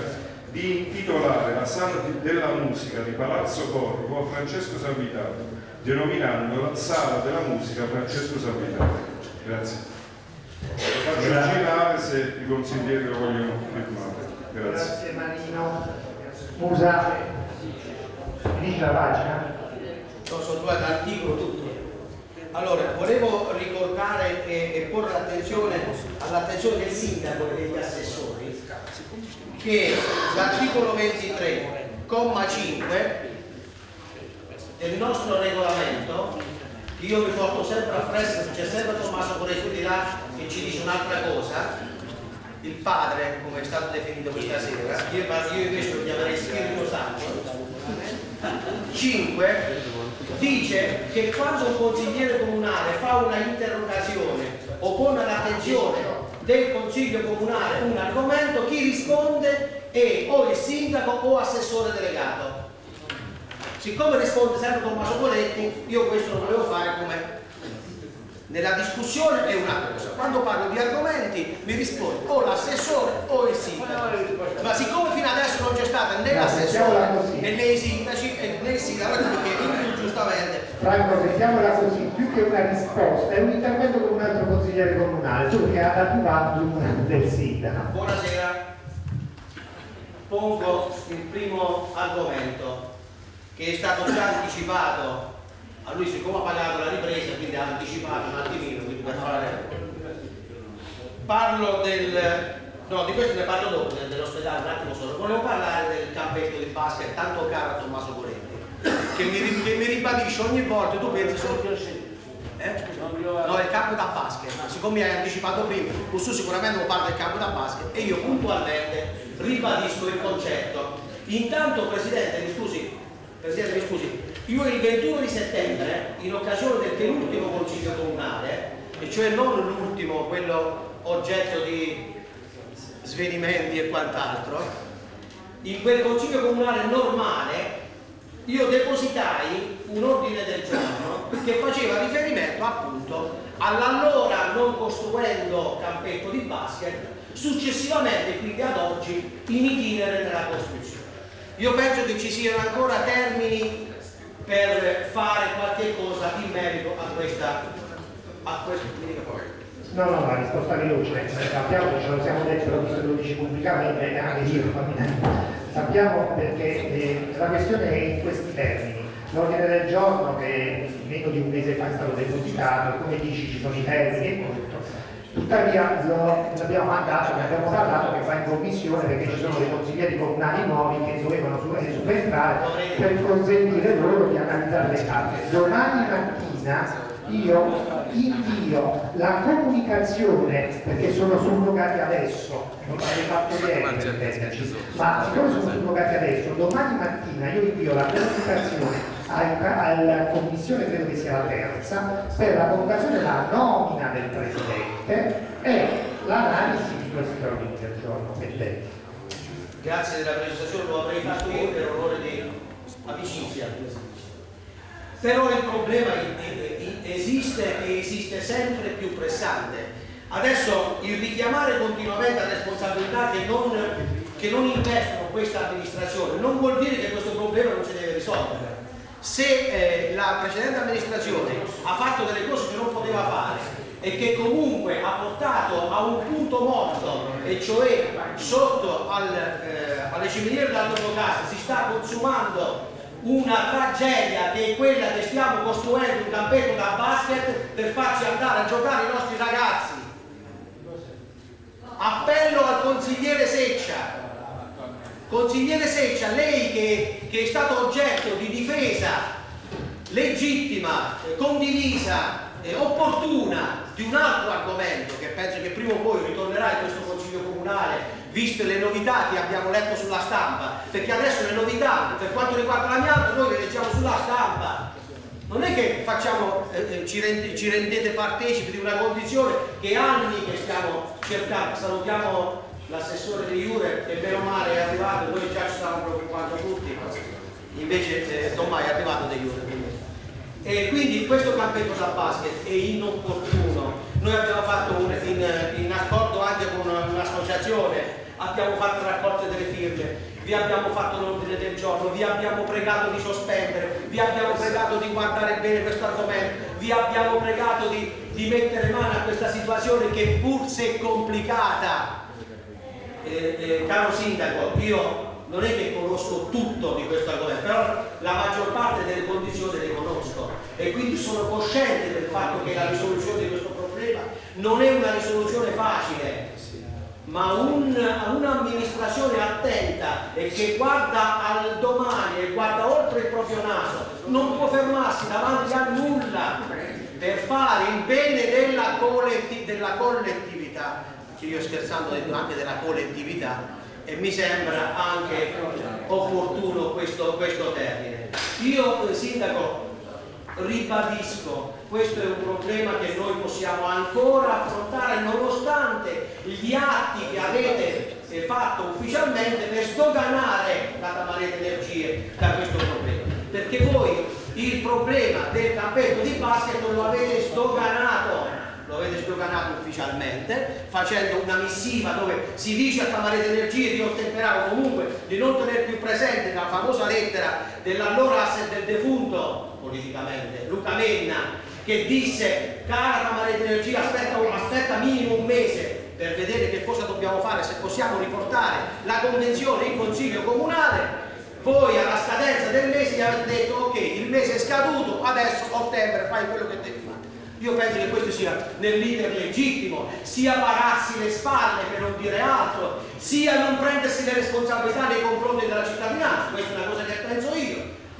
di intitolare la sala della musica di Palazzo Corvo a Francesco Sanvitale, denominandola Sala della musica Francesco Sanvitale. Grazie. Lo faccio girare se i consiglieri lo vogliono firmare. Grazie. Grazie Marino. Musa. Mi dici la pagina? No, sono due articolo tutto. Allora, volevo ricordare e, e porre l'attenzione all'attenzione del sindaco e degli assessori che l'articolo 23, comma 5 del nostro regolamento, io mi porto sempre a fresco, c'è sempre Tommaso Coretti di là che ci dice un'altra cosa, il padre, come è stato definito questa sera, io, io invece lo chiamerei Spirito Santo, 5 dice che quando un consigliere comunale fa una interrogazione o pone all'attenzione del consiglio comunale un argomento, chi risponde è o il sindaco o assessore delegato. Siccome risponde sempre Tommaso Poletti, io questo lo volevo fare come nella discussione è una cosa, quando parlo di argomenti mi risponde o l'assessore o il sindaco. Ma siccome fino adesso non c'è stata né l'assessore né nei sindaci né il sindaco, perché giustamente. Franco, mettiamola così, più che una risposta, è un intervento con un altro consigliere comunale, solo che ha dato bandum del sindaco. Buonasera, pongo il primo argomento che è stato già anticipato a lui siccome ha pagato la ripresa quindi ha anticipato un attimino quindi per fare parlo del no di questo ne parlo dopo dell'ospedale un attimo solo volevo parlare del campetto di basket tanto caro a Tommaso Coretti che mi, che mi ribadisce ogni volta tu pensi solo eh? No, il campo da basket, siccome hai anticipato prima, tu sicuramente non parla del campo da basket e io puntualmente ribadisco il concetto. Intanto Presidente, mi scusi, Presidente scusi, io il 21 di settembre, in occasione del penultimo consiglio comunale, e cioè non l'ultimo, quello oggetto di svenimenti e quant'altro, in quel consiglio comunale normale io depositai un ordine del giorno che faceva riferimento appunto all'allora non costruendo campetto di basket, successivamente quindi ad oggi in itinere nella costruzione. Io penso che ci siano ancora termini per fare qualche cosa in merito a questa a questo No, no, la risposta veloce, sappiamo che ce lo siamo però visto che lo dici pubblicamente, anche io sappiamo perché eh, la questione è in questi termini. L'ordine del giorno che meno di un mese fa è stato depositato, come dici ci sono i termini e tutto, tuttavia l'abbiamo mandato, ne abbiamo parlato che va in commissione perché ci sono dei consiglieri comunali nuovi che dovevano subentrare per consentire loro di analizzare le carte. Domani mattina io invio la comunicazione perché sono surrogati adesso non l'avrei fatto ieri ma siccome sono surrogati adesso domani mattina io invio la comunicazione alla commissione credo che sia la terza per la convocazione della nomina del presidente e l'analisi di questi ordini del giorno pendenti grazie della precisazione lo avrei fatto io per onore di amicizia però il problema esiste e esiste sempre più pressante. Adesso il richiamare continuamente a responsabilità che non, che non investono questa amministrazione non vuol dire che questo problema non si deve risolvere. Se eh, la precedente amministrazione ha fatto delle cose che non poteva fare e che comunque ha portato a un punto morto e cioè sotto al, eh, alle ciminiere della casa si sta consumando una tragedia che è quella che stiamo costruendo un campetto da basket per farci andare a giocare i nostri ragazzi. Appello al consigliere Seccia. Consigliere Seccia, lei che, che è stato oggetto di difesa legittima, condivisa, e opportuna di un altro argomento che penso che prima o poi ritornerà in questo Consiglio Comunale viste le novità che abbiamo letto sulla stampa, perché adesso le novità per quanto riguarda l'amianto noi le leggiamo sulla stampa. Non è che facciamo, eh, eh ci, rende, ci, rendete partecipi di una condizione che anni che stiamo cercando. Salutiamo l'assessore di Iure che meno male è arrivato, noi già ci stavamo preoccupando tutti, invece eh, Don Mai è arrivato da Iure. E quindi questo campetto da basket è inopportuno. Noi abbiamo fatto un, in, in accordo anche con un'associazione abbiamo fatto raccolte delle firme, vi abbiamo fatto l'ordine del giorno, vi abbiamo pregato di sospendere, vi abbiamo pregato di guardare bene questo argomento, vi abbiamo pregato di, di, mettere mano a questa situazione che pur se complicata, eh, eh, caro sindaco, io non è che conosco tutto di questo argomento, però la maggior parte delle condizioni le conosco. E quindi sono cosciente del fatto che la risoluzione di questo problema non è una risoluzione facile, ma un, un'amministrazione attenta e che guarda al domani e guarda oltre il proprio naso, non può fermarsi davanti a nulla per fare il bene della, colletti, della collettività, io scherzando detto anche della collettività, e mi sembra anche opportuno questo, questo termine. Io, eh, Sindaco, ribadisco, questo è un problema che noi possiamo ancora affrontare nonostante gli atti che avete eh, fatto ufficialmente per sdoganare la Tamarete Energie da questo problema. Perché voi il problema del campetto di basket lo avete sdoganato lo avete sdoganato ufficialmente facendo una missiva dove si dice a Camarete Energie di ottemperare comunque di non tenere più presente la famosa lettera dell'allora del defunto politicamente Luca Menna che disse cara Camarete Energie aspetta, aspetta minimo un mese per vedere che cosa dobbiamo fare se possiamo riportare la convenzione in consiglio comunale. Voi alla scadenza del mese gli avete detto ok il mese è scaduto adesso ottobre fai quello che devi fare io penso che questo sia nell'iter legittimo, sia pararsi le spalle per non dire altro, sia non prendersi le responsabilità nei confronti della cittadinanza, questa è una cosa che penso io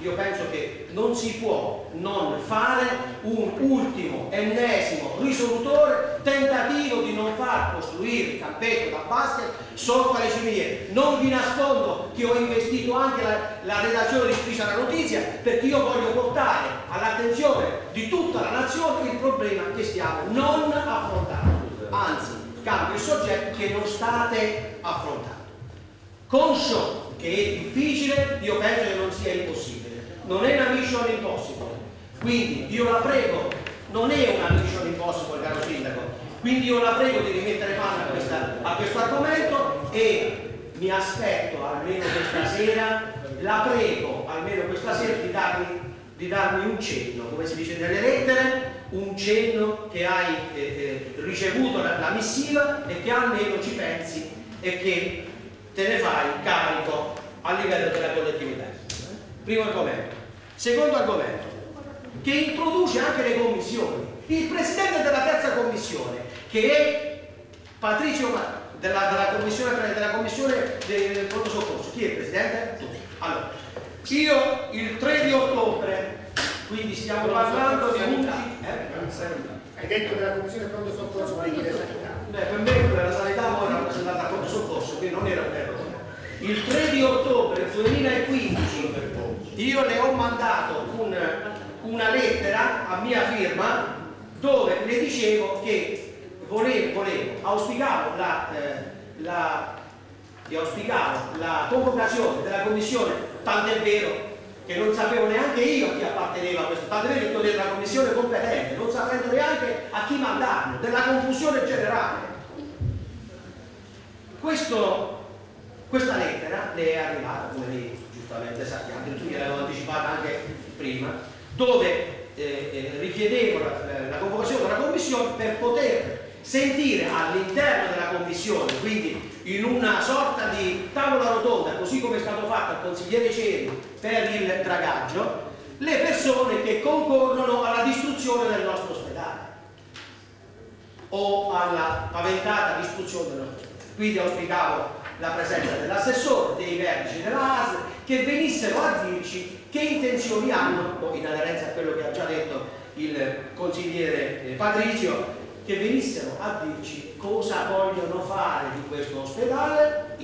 io penso che non si può non fare un ultimo, ennesimo, risolutore tentativo di non far costruire il campetto da basket sotto le cimiere. Non vi nascondo che ho investito anche la, la redazione di Striscia la Notizia perché io voglio portare all'attenzione di tutta la nazione il problema che stiamo non affrontando. Anzi, cambio il soggetto che non state affrontando. Conscio che è difficile, io penso che non sia impossibile non è una mission impossible. Quindi io la prego, non è una mission impossible, caro sindaco, quindi io la prego di rimettere mano a, questa, a questo argomento e mi aspetto almeno questa sera, la prego almeno questa sera di darmi, di darmi un cenno, come si dice nelle lettere, un cenno che hai eh, eh, ricevuto la, la missiva e che almeno ci pensi e che te ne fai carico a livello della collettività. Primo argomento. Secondo argomento, che introduce anche le commissioni. Il presidente della terza commissione, che è Patrizio della, della commissione, della commissione del pronto soccorso. Chi è il presidente? Allora, io il 3 di ottobre, quindi stiamo parlando di 11... Eh? Hai detto della commissione pronto soccorso, ma di sanità. Beh, per me la sanità ora rappresentata a pronto soccorso, quindi non era un errore. Il 3 di ottobre 2015 io le ho mandato un, una lettera a mia firma dove le dicevo che volevo, volevo auspicavo la, eh, la, auspicavo la convocazione della commissione, tant'è vero che non sapevo neanche io a chi apparteneva questo, tant'è vero che ho detto la commissione competente, non sapendo neanche a chi mandarlo, della confusione generale. Questo, questa lettera le è arrivata, come lei giustamente sappiamo, tu gliel'avevo anticipata anche prima, dove eh, eh, richiedevo la, la convocazione della commissione per poter sentire all'interno della commissione, quindi in una sorta di tavola rotonda, così come è stato fatto al consigliere Ceri per il dragaggio, le persone che concorrono alla distruzione del nostro ospedale o alla paventata distruzione del nostro ospedale. Quindi auspicavo la presenza dell'assessore, dei vertici della ASL, che venissero a dirci che intenzioni hanno, in aderenza a quello che ha già detto il consigliere eh, Patrizio, che venissero a dirci cosa vogliono fare di questo ospedale,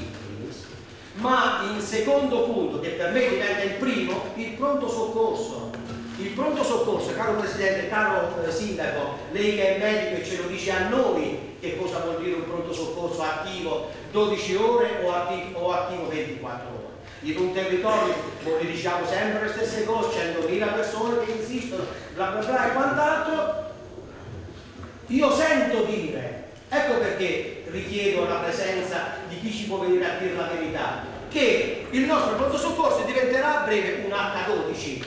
ma in secondo punto, che per me diventa il primo, il pronto soccorso. Il pronto soccorso, caro Presidente, caro eh, Sindaco, lei che è medico e ce lo dice a noi che cosa vuol dire un pronto soccorso attivo 12 ore o attivo, o attivo 24 ore. In un territorio dove diciamo sempre le stesse cose, 100.000 persone che insistono, bla bla bla e quant'altro, io sento dire, ecco perché richiedo la presenza di chi ci può venire a dire la verità, che il nostro pronto soccorso diventerà a breve un H12,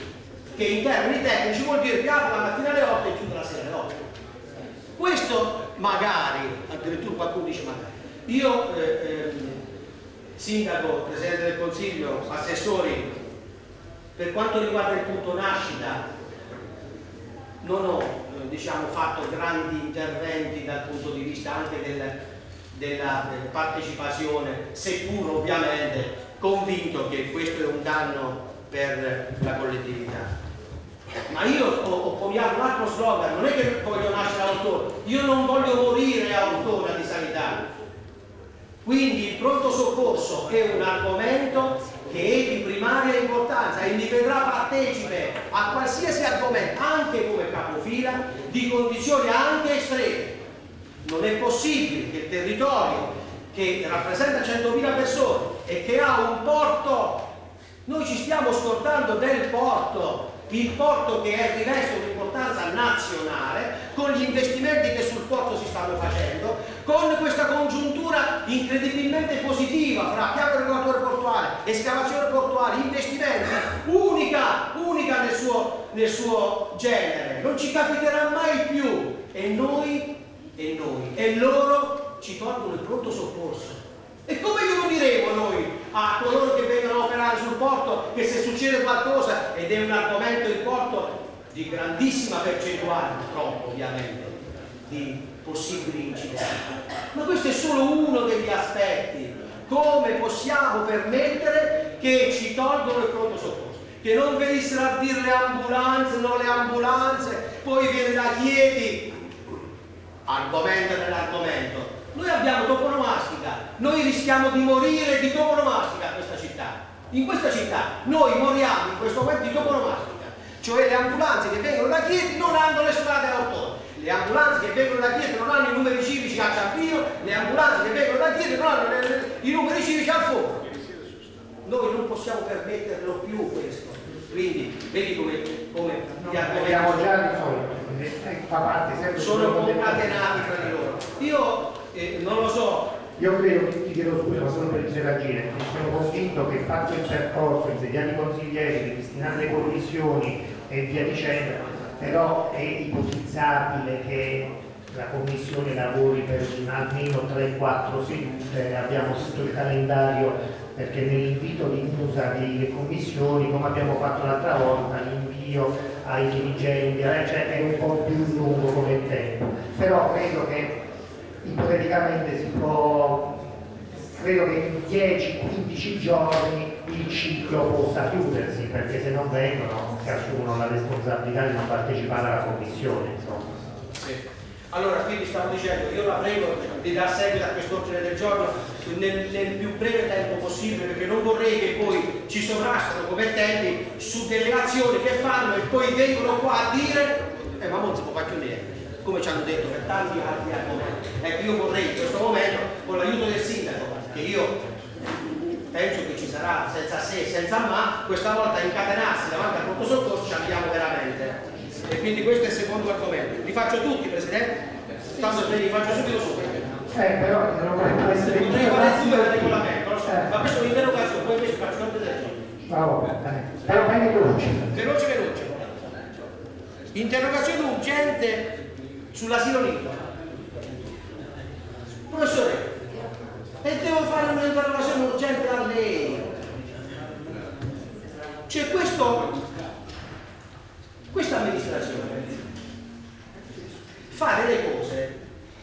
che in termini tecnici vuol dire che apre la mattina alle 8 e chiude la sera alle 8. Questo magari, addirittura qualcuno dice magari, io eh, eh, sindaco, presidente del consiglio, assessori, per quanto riguarda il punto nascita, non ho eh, diciamo, fatto grandi interventi dal punto di vista anche del, della, della partecipazione, seppur ovviamente convinto che questo è un danno per la collettività. Ma io ho, ho coniato un altro slogan, non è che voglio nascere autore, io non voglio morire autore di sanità. Quindi il pronto soccorso è un argomento che è di primaria importanza e mi vedrà partecipe a qualsiasi argomento, anche come capofila, di condizioni anche estreme. Non è possibile che il territorio che rappresenta 100.000 persone e che ha un porto, noi ci stiamo scordando del porto, il porto che è riveste un'importanza nazionale, con gli investimenti che sul porto si stanno facendo, con questa congiuntura incredibilmente positiva fra piano regolatore portuale, escavazione portuale, investimenti, unica, unica nel suo, nel suo genere, non ci capiterà mai più e noi, e noi, e loro ci tolgono il pronto soccorso. E come glielo diremo noi a coloro che vengono a operare sul porto che se succede qualcosa, ed è un argomento il porto di grandissima percentuale, purtroppo ovviamente, di possibili incidenti. Ma questo è solo uno degli aspetti. Come possiamo permettere che ci tolgono il pronto soccorso? Che non venissero a dire le ambulanze, non le ambulanze, poi viene da Chieti, argomento nell'argomento. Noi abbiamo toponomastica, noi rischiamo di morire di toponomastica a questa città. In questa città noi moriamo in questo momento di toponomastica, cioè le ambulanze che vengono da Chieti non hanno le strade autore le ambulanze che vengono da Chieti non hanno i numeri civici a Ciampino, le ambulanze che vengono da Chieti non hanno le, le, i numeri civici al fuoco. Noi non possiamo permetterlo più questo. Quindi vedi come, come gli argomenti già risolto, fa parte sempre sono concatenati fra di loro. Io eh, non lo so. Io credo, ti chiedo scusa, ma solo per interagire, sono convinto che fatto il percorso, insediati i consiglieri, ripristinare le commissioni e via dicendo, però è ipotizzabile che la Commissione lavori per almeno 3-4 sedute, abbiamo scritto il calendario perché nell'invito di chiusa delle commissioni, come abbiamo fatto l'altra volta, l'invio ai dirigenti, cioè è un po' più lungo come tempo, però credo che ipoteticamente si può, credo che in 10-15 giorni il ciclo possa chiudersi, perché se non vengono si assumono la responsabilità di non partecipare alla commissione. Insomma. Allora, quindi stavo dicendo, io la prego di dar seguito a quest'ordine del giorno nel, nel, più breve tempo possibile, perché non vorrei che poi ci sovrastano come tempi su delle azioni che fanno e poi vengono qua a dire eh ma non si può fare più niente come ci hanno detto per tanti altri argomenti. Ecco, io vorrei in questo momento, con l'aiuto del sindaco, che io penso che ci sarà senza se e senza ma, questa volta incatenarsi davanti al pronto soccorso ci andiamo veramente. E quindi questo è il secondo argomento. Li faccio tutti, Presidente? Tanto li faccio subito subito. Eh, però non essere Potrei fare due del regolamento, ma questo è un'interrogazione, poi invece faccio giorno. Vabbè, però veloce. Veloce, veloce. Interrogazione urgente sull'asilo nido. Professore, e devo fare un'interrogazione urgente a lei. Cioè questo, questa amministrazione fa delle cose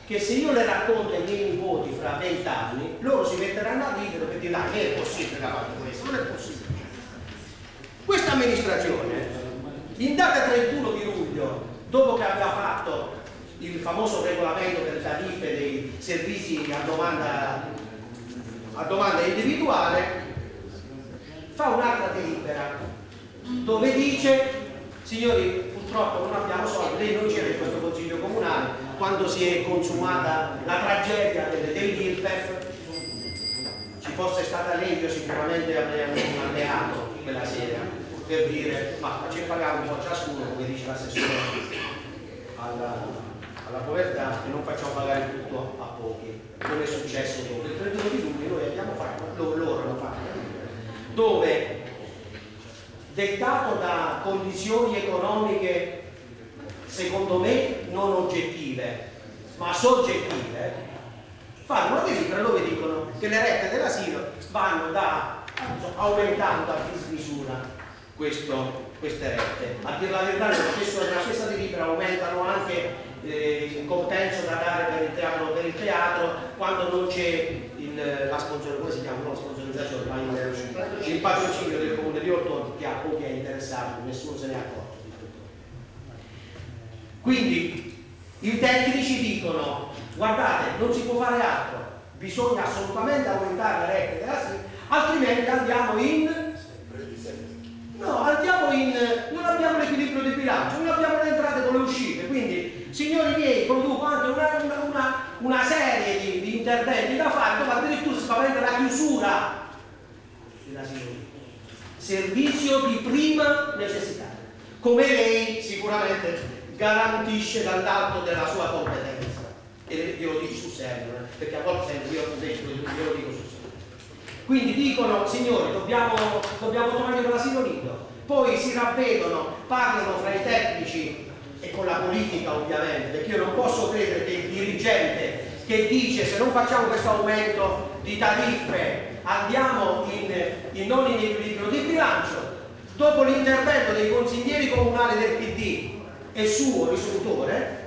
che se io le racconto ai miei nipoti fra vent'anni, loro si metteranno a ridere per dire, ah, che è possibile che ha fatto questo? Non è possibile. Questa amministrazione, in data 31 di luglio, dopo che aveva fatto il famoso regolamento delle tariffe dei servizi a domanda, a domanda individuale, fa un'altra delibera dove dice signori purtroppo non abbiamo soldi, lei non c'era in questo consiglio comunale quando si è consumata la tragedia dell'IRPEF ci fosse stata lei io sicuramente un alleato quella sera per dire ma ci paghiamo un po' ciascuno come dice l'assessore alla alla povertà e non facciamo pagare tutto a pochi, come è successo dopo. Il 31 di luglio noi abbiamo fatto, loro hanno fatto, dove dettato da condizioni economiche secondo me non oggettive, ma soggettive, fanno una delibera dove dicono che le rette dell'asilo vanno da, aumentando a dismisura queste rette. A dire la verità, nella stessa delibera aumentano anche il compenso da dare per il teatro, per il teatro quando non c'è la sponsorizzazione, come si chiama? La sponsorizzazione, ma il, il patrocinio del comune di Ortone che a pochi è interessato, nessuno se ne è accorto. Quindi i tecnici dicono guardate non si può fare altro, bisogna assolutamente aumentare della SIM, altrimenti andiamo in No, andiamo in. non abbiamo l'equilibrio di bilancio, non abbiamo le entrate con le uscite, quindi signori miei produco anche una, una, una serie di, di, interventi da fare dove addirittura si spaventa la chiusura dell'asilo. Servizio di prima necessità, come lei sicuramente garantisce dall'alto della sua competenza. E glielo dico sul serio, eh, perché a volte io glielo dico sul serio. Quindi dicono, signori, dobbiamo, dobbiamo togliere l'asilo nido. Poi si ravvedono, parlano fra i tecnici e con la politica ovviamente, perché io non posso credere che il dirigente che dice se non facciamo questo aumento di tariffe andiamo in, in non in equilibrio di bilancio, dopo l'intervento dei consiglieri comunali del PD e suo risolutore,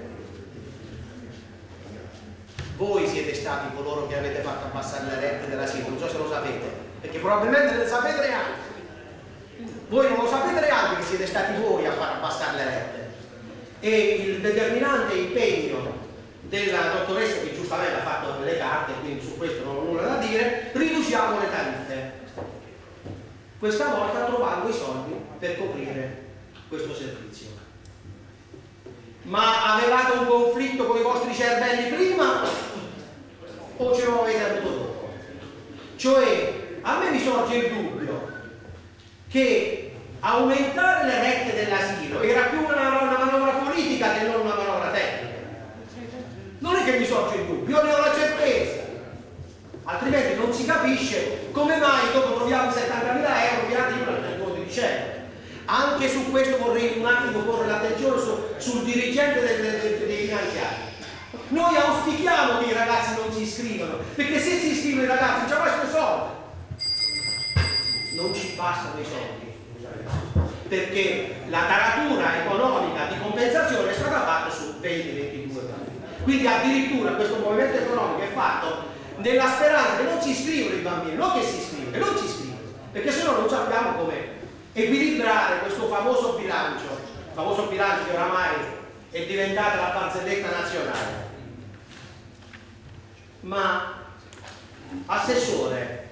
voi siete stati coloro che avete fatto abbassare le rette della SIM, non so se lo sapete, perché probabilmente ne sapete neanche. Voi non lo sapete neanche che siete stati voi a far abbassare le rette. E il determinante impegno della dottoressa che giustamente ha fatto le carte, quindi su questo non ho nulla da dire, riduciamo le tariffe. Questa volta trovando i soldi per coprire questo servizio ma avevate un conflitto con i vostri cervelli prima o ce lo avete avuto dopo? Cioè, a me mi sorge il dubbio che aumentare le rette dell'asilo era più una, una, manovra politica che non una manovra tecnica. Non è che mi sorge il dubbio, io ne ho la certezza. Altrimenti non si capisce come mai dopo troviamo 70.000 euro piatti il 31 di dicembre. Anche su questo vorrei un attimo porre l'attenzione su, sul dirigente del, del, dei finanziari. Noi auspichiamo che i ragazzi non si iscrivano, perché se si iscrivono i ragazzi già bastano soldi. Non ci bastano i soldi, perché la taratura economica di compensazione è stata fatta su 20-22 anni. Quindi addirittura questo movimento economico è fatto nella speranza che non si iscrivono i bambini, non che si iscrivono, che non si iscrivono, perché se no non sappiamo come equilibrare questo famoso bilancio, famoso bilancio che oramai è diventata la barzelletta nazionale. Ma, Assessore,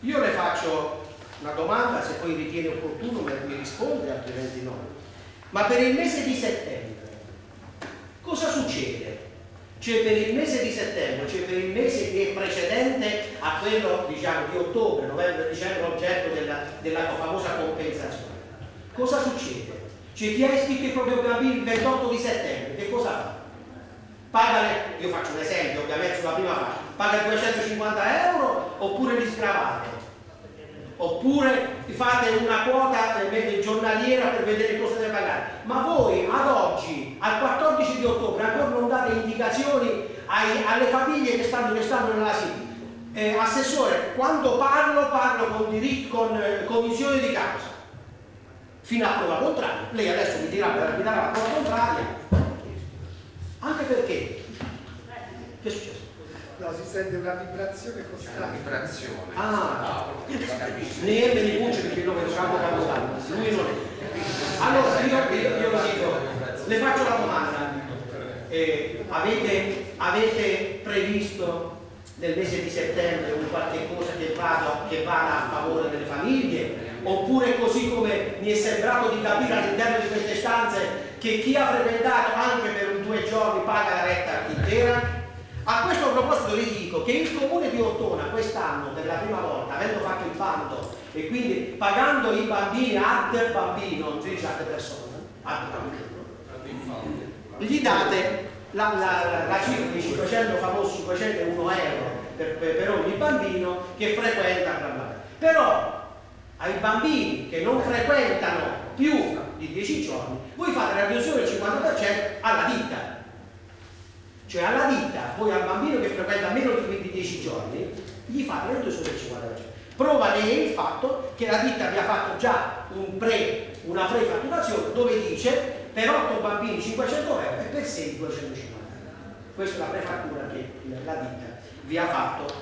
io le faccio una domanda, se poi ritiene opportuno mi risponde, altrimenti no. Ma per il mese di settembre, cosa succede? Cioè per il mese di settembre, cioè per il mese che è precedente a quello diciamo, di ottobre, novembre, dicembre, oggetto della, della famosa compensazione. Cosa succede? Cioè chi ha iscritto i propri bambini il 28 di settembre, che cosa fa? Paga le, io faccio un esempio ovviamente sulla prima fascia, paga 250 euro oppure li sgravate? Oppure fate una quota giornaliera per vedere cosa deve pagare. Ma voi ad oggi, al 14 di ottobre, ancora non date indicazioni ai, alle famiglie che stanno, che stanno nella SIM. Eh, assessore, quando parlo, parlo con, con eh, commissione di causa, fino a prova contraria. Lei adesso mi dirà per darà la prova contraria. Anche perché? Che è successo? No, si sente una vibrazione costante. Una vibrazione. Ah, né me li cuce perché non vedo campo capitano. Lui non è. Allora, io, io, io lo dico, le faccio la domanda. Eh, avete, avete previsto nel mese di settembre un qualche cosa che vada, che vada a favore delle famiglie? Oppure così come mi è sembrato di capire all'interno di queste stanze che chi ha frequentato anche per un due giorni paga la retta intera? A questo proposito vi dico che il comune di Ortona quest'anno, per la prima volta, avendo fatto il bando e quindi pagando i bambini ad bambino, non si dice ad persona, ad bambino, gli date la, la, la, cifra di 500 famosi 501 euro per, per, per, ogni bambino che frequenta bla. Però ai bambini che non frequentano più di 10 giorni, voi fate la riduzione del 50% alla ditta cioè alla ditta, poi al bambino che frequenta meno di 10 giorni, gli fa 32 su 50%. Prova lei il fatto che la ditta ha fatto già un pre, una prefatturazione dove dice per 8 bambini 500 euro e per 6 250 euro. Questa è la prefattura che la ditta vi ha fatto,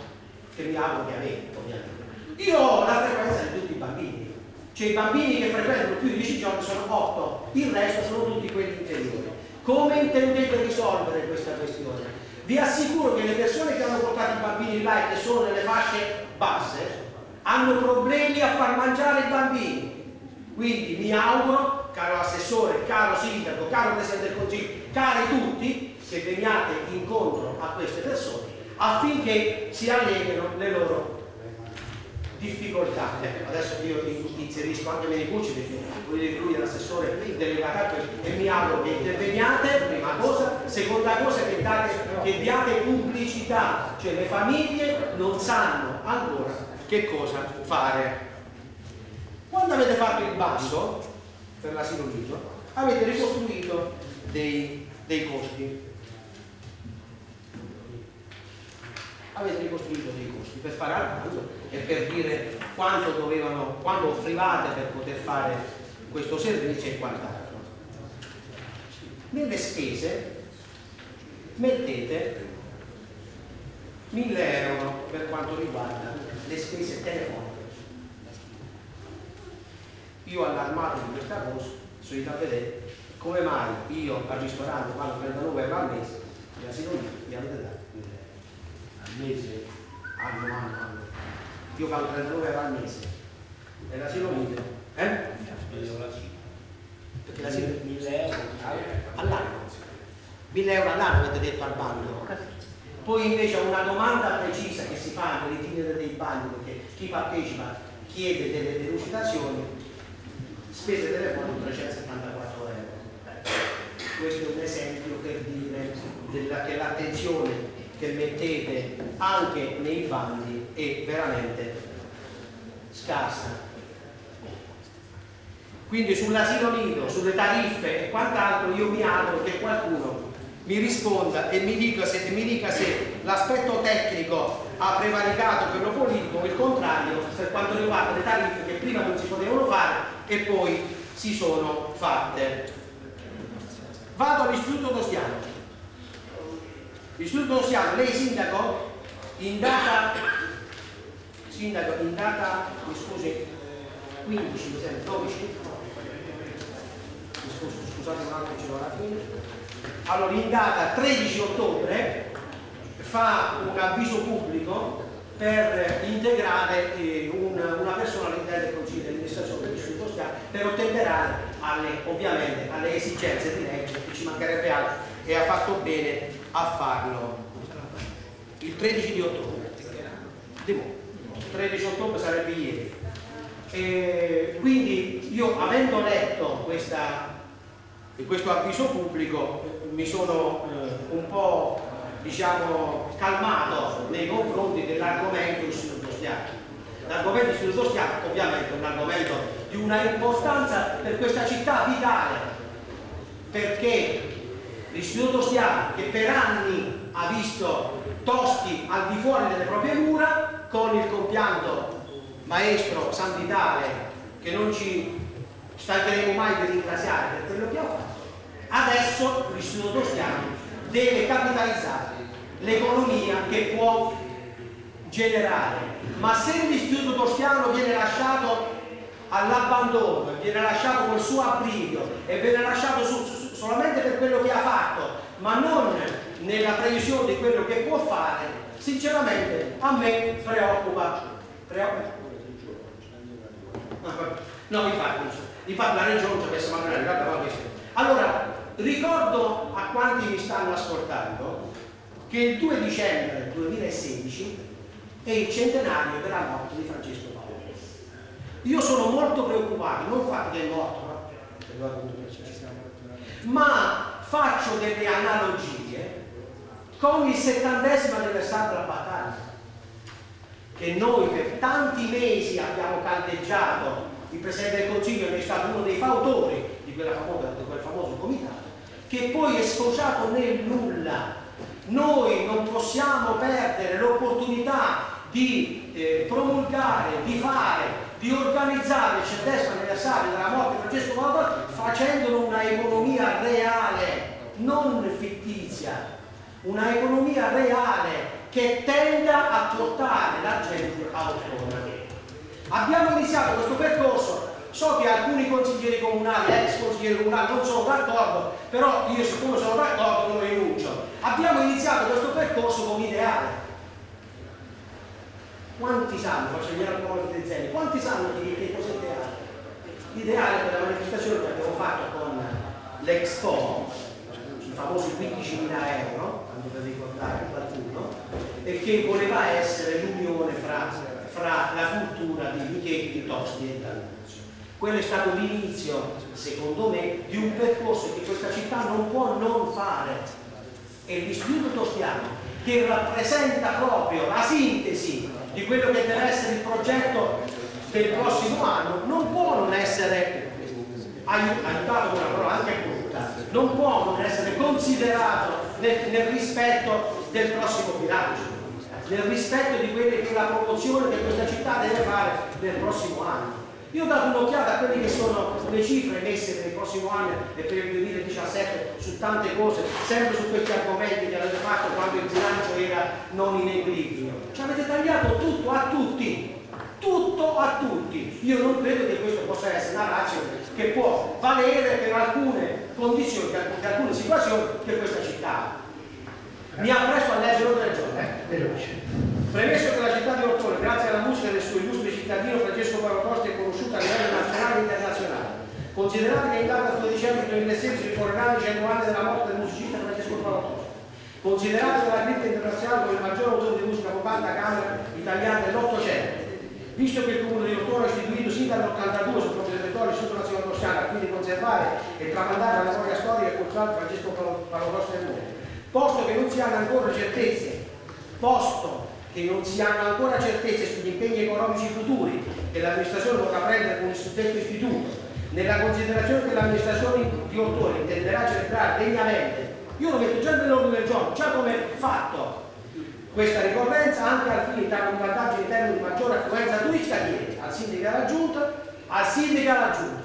che mi auguro che avete ovviamente. Io ho la frequenza di tutti i bambini, cioè i bambini che frequentano più di 10 giorni sono 8, il resto sono tutti quelli inferiori. Come intendete risolvere questa questione? Vi assicuro che le persone che hanno portato i bambini là e che sono nelle fasce basse hanno problemi a far mangiare i bambini. Quindi mi auguro, caro assessore, caro sindaco, caro presidente del consiglio, cari tutti, che veniate incontro a queste persone affinché si alleghino le loro difficoltà. Ecco, adesso io inserisco anche Menicucci perché lui è l'assessore questo e mi auguro che interveniate, prima cosa, seconda cosa che, date, che diate pubblicità, cioè le famiglie non sanno ancora che cosa fare. Quando avete fatto il basso per l'asilo nido, avete ricostruito dei, dei costi avete ricostruito dei costi per fare al e per dire quanto dovevano, quanto offrivate per poter fare questo servizio e quant'altro. Nelle spese mettete 1000 euro per quanto riguarda le spese telefoniche. Io allarmato di questa cosa sono andato a vedere come mai io al ristorante pago 39 euro al mese e asilo mi avete dato mese, anno, anno, anno. Io pago 39 euro al mese. E l'asilo nido, eh? Perché l'asilo 1000 euro all'anno. 1000 euro all'anno avete detto al bando. Poi invece una domanda precisa che si fa per i titoli dei bandi, perché chi partecipa chiede delle delucidazioni, spese telefoniche 374 euro. Questo è un esempio per dire della, che l'attenzione che mettete anche nei bandi è veramente scarsa. Quindi sull'asilo nido, sulle tariffe e quant'altro io mi auguro che qualcuno mi risponda e mi dica se, se l'aspetto tecnico ha prevaricato quello politico o il contrario per quanto riguarda le tariffe che prima non si potevano fare e poi si sono fatte. Vado all'istituto Tostiano. L'istituto Siano, lei sindaco, in data, sindaco, in data, mi scusi, 15, mi sembra, 12, scusi, scusate un attimo, ce alla fine. Allora, in data 13 ottobre fa un avviso pubblico per integrare eh, un, una persona all'interno del Consiglio di amministrazione dell'Istituto Siano per ottemperare alle, ovviamente alle esigenze di legge, che ci mancherebbe altro, e ha fatto bene a farlo il 13 di ottobre. Il 13 ottobre sarebbe ieri. E quindi io avendo letto questa, questo avviso pubblico mi sono eh, un po' diciamo calmato nei confronti dell'argomento istituto stiato. L'argomento istituto stiato ovviamente è un argomento di una importanza per questa città vitale perché l'istituto Stiano che per anni ha visto tosti al di fuori delle proprie mura con il compianto maestro San Vitale che non ci stancheremo mai di ringraziare per quello che ha fatto. Adesso l'istituto Stiano deve capitalizzare l'economia che può generare. Ma se l'istituto tostiano viene lasciato all'abbandono, viene lasciato col suo abbrivio e viene lasciato su, su, solamente per quello che ha fatto, ma non nella previsione di quello che può fare, sinceramente a me preoccupa. preoccupa. No, infatti, infatti la regione ci avesse magari arrivata Allora, ricordo a quanti mi stanno ascoltando che il 2 dicembre 2016 è il centenario della morte di Francesco Paolo. Io sono molto preoccupato, non fatto che è morto, ma faccio delle analogie con il settantesimo anniversario della battaglia, che noi per tanti mesi abbiamo caldeggiato, il Presidente del Consiglio è stato uno dei fautori di, famosa, di quel famoso comitato, che poi è sfociato nel nulla. Noi non possiamo perdere l'opportunità di eh, promulgare, di fare, di organizzare il centesimo anniversario della morte di Francesco Papa facendolo una economia reale, non fittizia, una economia reale che tenda a portare la gente a ottobre. Abbiamo iniziato questo percorso, so che alcuni consiglieri comunali, ex consiglieri comunali non sono d'accordo, però io siccome sono d'accordo non rinuncio. Abbiamo iniziato questo percorso con ideale. Quanti sanno, faccio un po' di design, quanti sanno di che cos'è ideale? L'ideale per la manifestazione che abbiamo fatto con l'Expo, i famosi 15.000 euro, tanto per ricordare qualcuno, e che voleva essere l'unione fra, fra la cultura di Micheli Tosti e D'Annunzio. Quello è stato l'inizio, secondo me, di un percorso che questa città non può non fare. E l'istituto tostiano, che rappresenta proprio la sintesi di quello che deve essere il progetto del prossimo anno, non può non essere aiutato con una parola anche brutta, non può non essere considerato nel, nel rispetto del prossimo bilancio, nel rispetto di quelle che la promozione che questa città deve fare nel prossimo anno. Io ho dato un'occhiata a quelle che sono le cifre messe per il prossimo anno e per il 2017 su tante cose, sempre su questi argomenti che avete fatto quando il bilancio era non in equilibrio. Ci avete tagliato tutto a tutti, tutto a tutti. Io non credo che questo possa essere una razza che può valere per alcune condizioni, per alcune situazioni che questa città. Mi appresto a leggere l'ordine del giorno. Eh, veloce. Premesso che la città di Ortone, grazie alla musica del suo illustre cittadino Francesco Paolo Costi, è conosciuta a livello nazionale e internazionale, considerate che in data 2 dicembre 2016 ricorreranno i 100 anni della morte del musicista Francesco Paolo Costi, considerate che la critica internazionale come il maggior autore di musica popolare camera italiana dell'Ottocento, visto che il comune di Ortone è istituito sin dall'82 sul proprio territorio sotto nazionale toscana, quindi conservare e tramandare la memoria storica e culturale di Francesco Paolo Costi del mondo, posto che non si hanno ancora certezze, posto che non si hanno ancora certezze sugli impegni economici futuri che l'amministrazione potrà prendere con il suddetto istituto, nella considerazione che l'amministrazione di Ortone intenderà celebrare degnamente, io lo metto già nell'ordine del giorno, già come fatto questa ricorrenza anche al fine di dare un vantaggio in termini di maggiore affluenza turistica chiede al sindaco alla giunta, al sindaco alla giunta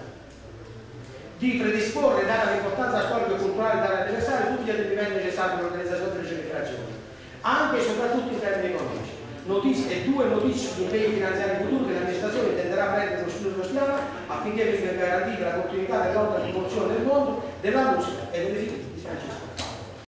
di predisporre, data l'importanza storica e culturale dell'anniversario, tutti gli adempimenti necessari per l'organizzazione delle celebrazioni anche e soprattutto in termini economici. Notizie, e due notizie sugli impegni finanziari futuri che l'amministrazione intenderà prendere toscano affinché venga garantita la continuità dell'opera di promozione del mondo, della musica e delle figure di Francesco.